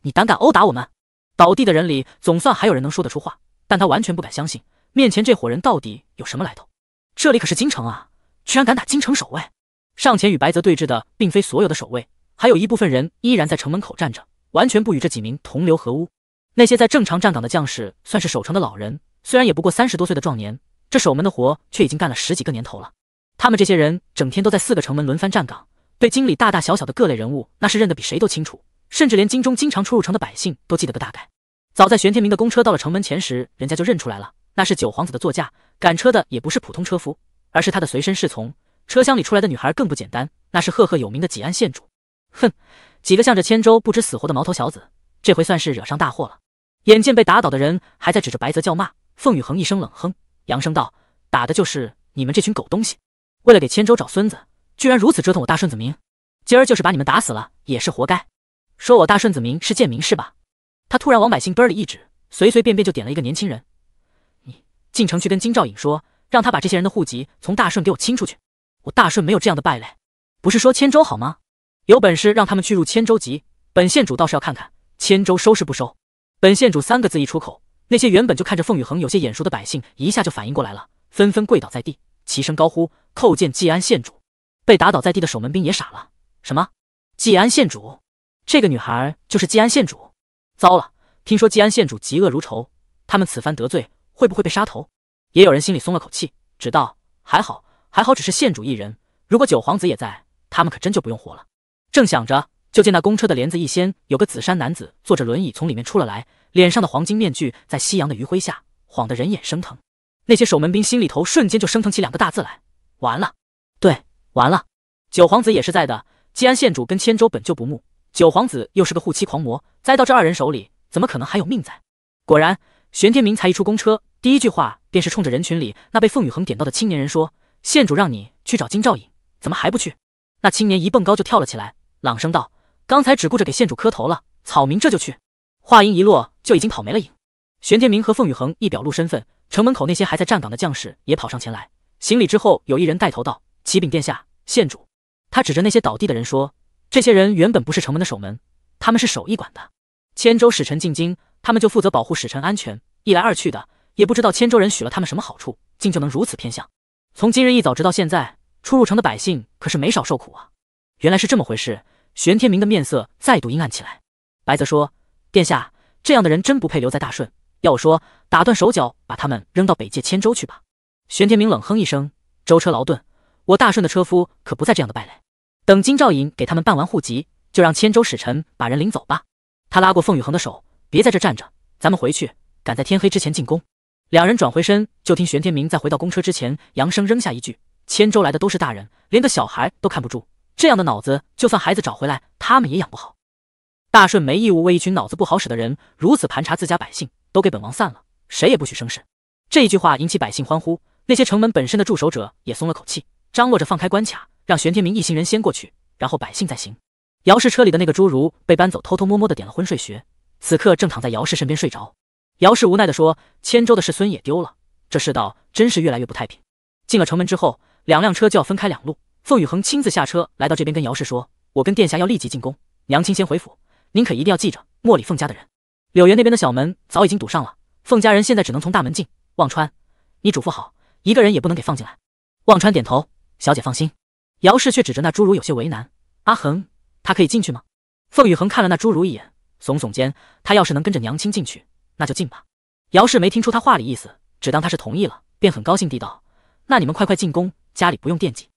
你胆敢殴打我们？”倒地的人里总算还有人能说得出话，但他完全不敢相信面前这伙人到底有什么来头。这里可是京城啊，居然敢打京城守卫！上前与白泽对峙的并非所有的守卫。还有一部分人依然在城门口站着，完全不与这几名同流合污。那些在正常站岗的将士，算是守城的老人，虽然也不过三十多岁的壮年，这守门的活却已经干了十几个年头了。他们这些人整天都在四个城门轮番站岗，对京里大大小小的各类人物那是认得比谁都清楚，甚至连京中经常出入城的百姓都记得个大概。早在玄天明的公车到了城门前时，人家就认出来了，那是九皇子的座驾。赶车的也不是普通车夫，而是他的随身侍从。车厢里出来的女孩更不简单，那是赫赫有名的济安县主。哼，几个向着千舟不知死活的毛头小子，这回算是惹上大祸了。眼见被打倒的人还在指着白泽叫骂，凤羽恒一声冷哼，扬声道：“打的就是你们这群狗东西！为了给千舟找孙子，居然如此折腾我大顺子明，今儿就是把你们打死了也是活该。说我大顺子明是贱民是吧？”他突然往百姓堆里一指，随随便便就点了一个年轻人：“你进城去跟金兆尹说，让他把这些人的户籍从大顺给我清出去。我大顺没有这样的败类，不是说千州好吗？有本事让他们去入千州籍，本县主倒是要看看千州收是不收。”本县主三个字一出口，那些原本就看着凤羽恒有些眼熟的百姓一下就反应过来了，纷纷跪倒在地，齐声高呼：“叩见季安县主！”被打倒在地的守门兵也傻了：“什么？季安县主？这个女孩就是季安县主？”糟了，听说季安县主嫉恶如仇，他们此番得罪会不会被杀头？也有人心里松了口气，只道还好，还好，只是县主一人。如果九皇子也在，他们可真就不用活了。正想着，就见那公车的帘子一掀，有个紫衫男子坐着轮椅从里面出了来，脸上的黄金面具在夕阳的余晖下晃得人眼生疼。那些守门兵心里头瞬间就升腾起两个大字来：完了。对，完了。九皇子也是在的，季安县主跟千州本就不睦。九皇子又是个护妻狂魔，栽到这二人手里，怎么可能还有命在？果然，玄天明才一出公车，第一句话便是冲着人群里那被凤羽恒点到的青年人说：“县主让你去找金兆尹，怎么还不去？”那青年一蹦高就跳了起来，朗声道：“刚才只顾着给县主磕头了，草民这就去。”话音一落，就已经跑没了影。玄天明和凤羽恒一表露身份，城门口那些还在站岗的将士也跑上前来行礼。之后，有一人带头道：“启禀殿下，县主。”他指着那些倒地的人说。这些人原本不是城门的守门，他们是守驿馆的。千州使臣进京，他们就负责保护使臣安全。一来二去的，也不知道千州人许了他们什么好处，竟就能如此偏向。从今日一早直到现在，出入城的百姓可是没少受苦啊！原来是这么回事。玄天明的面色再度阴暗起来。白泽说：“殿下，这样的人真不配留在大顺。要我说，打断手脚，把他们扔到北界千州去吧。”玄天明冷哼一声：“舟车劳顿，我大顺的车夫可不在这样的败类。”等金兆尹给他们办完户籍，就让千州使臣把人领走吧。他拉过凤羽恒的手，别在这站着，咱们回去，赶在天黑之前进宫。两人转回身，就听玄天明在回到公车之前，扬声扔下一句：“千州来的都是大人，连个小孩都看不住，这样的脑子，就算孩子找回来，他们也养不好。大顺没义务为一群脑子不好使的人如此盘查自家百姓，都给本王散了，谁也不许生事。”这一句话引起百姓欢呼，那些城门本身的驻守者也松了口气，张罗着放开关卡。让玄天明一行人先过去，然后百姓再行。姚氏车里的那个侏儒被搬走，偷偷摸摸的点了昏睡穴，此刻正躺在姚氏身边睡着。姚氏无奈的说：“千州的世孙也丢了，这世道真是越来越不太平。”进了城门之后，两辆车就要分开两路。凤羽恒亲自下车来到这边，跟姚氏说：“我跟殿下要立即进宫，娘亲先回府，您可一定要记着，莫理凤家的人。柳园那边的小门早已经堵上了，凤家人现在只能从大门进。望川，你嘱咐好，一个人也不能给放进来。”望川点头：“小姐放心。”姚氏却指着那侏儒，有些为难：“阿恒，他可以进去吗？”凤羽恒看了那侏儒一眼，耸耸肩：“他要是能跟着娘亲进去，那就进吧。”姚氏没听出他话里意思，只当他是同意了，便很高兴地道：“那你们快快进宫，家里不用惦记。”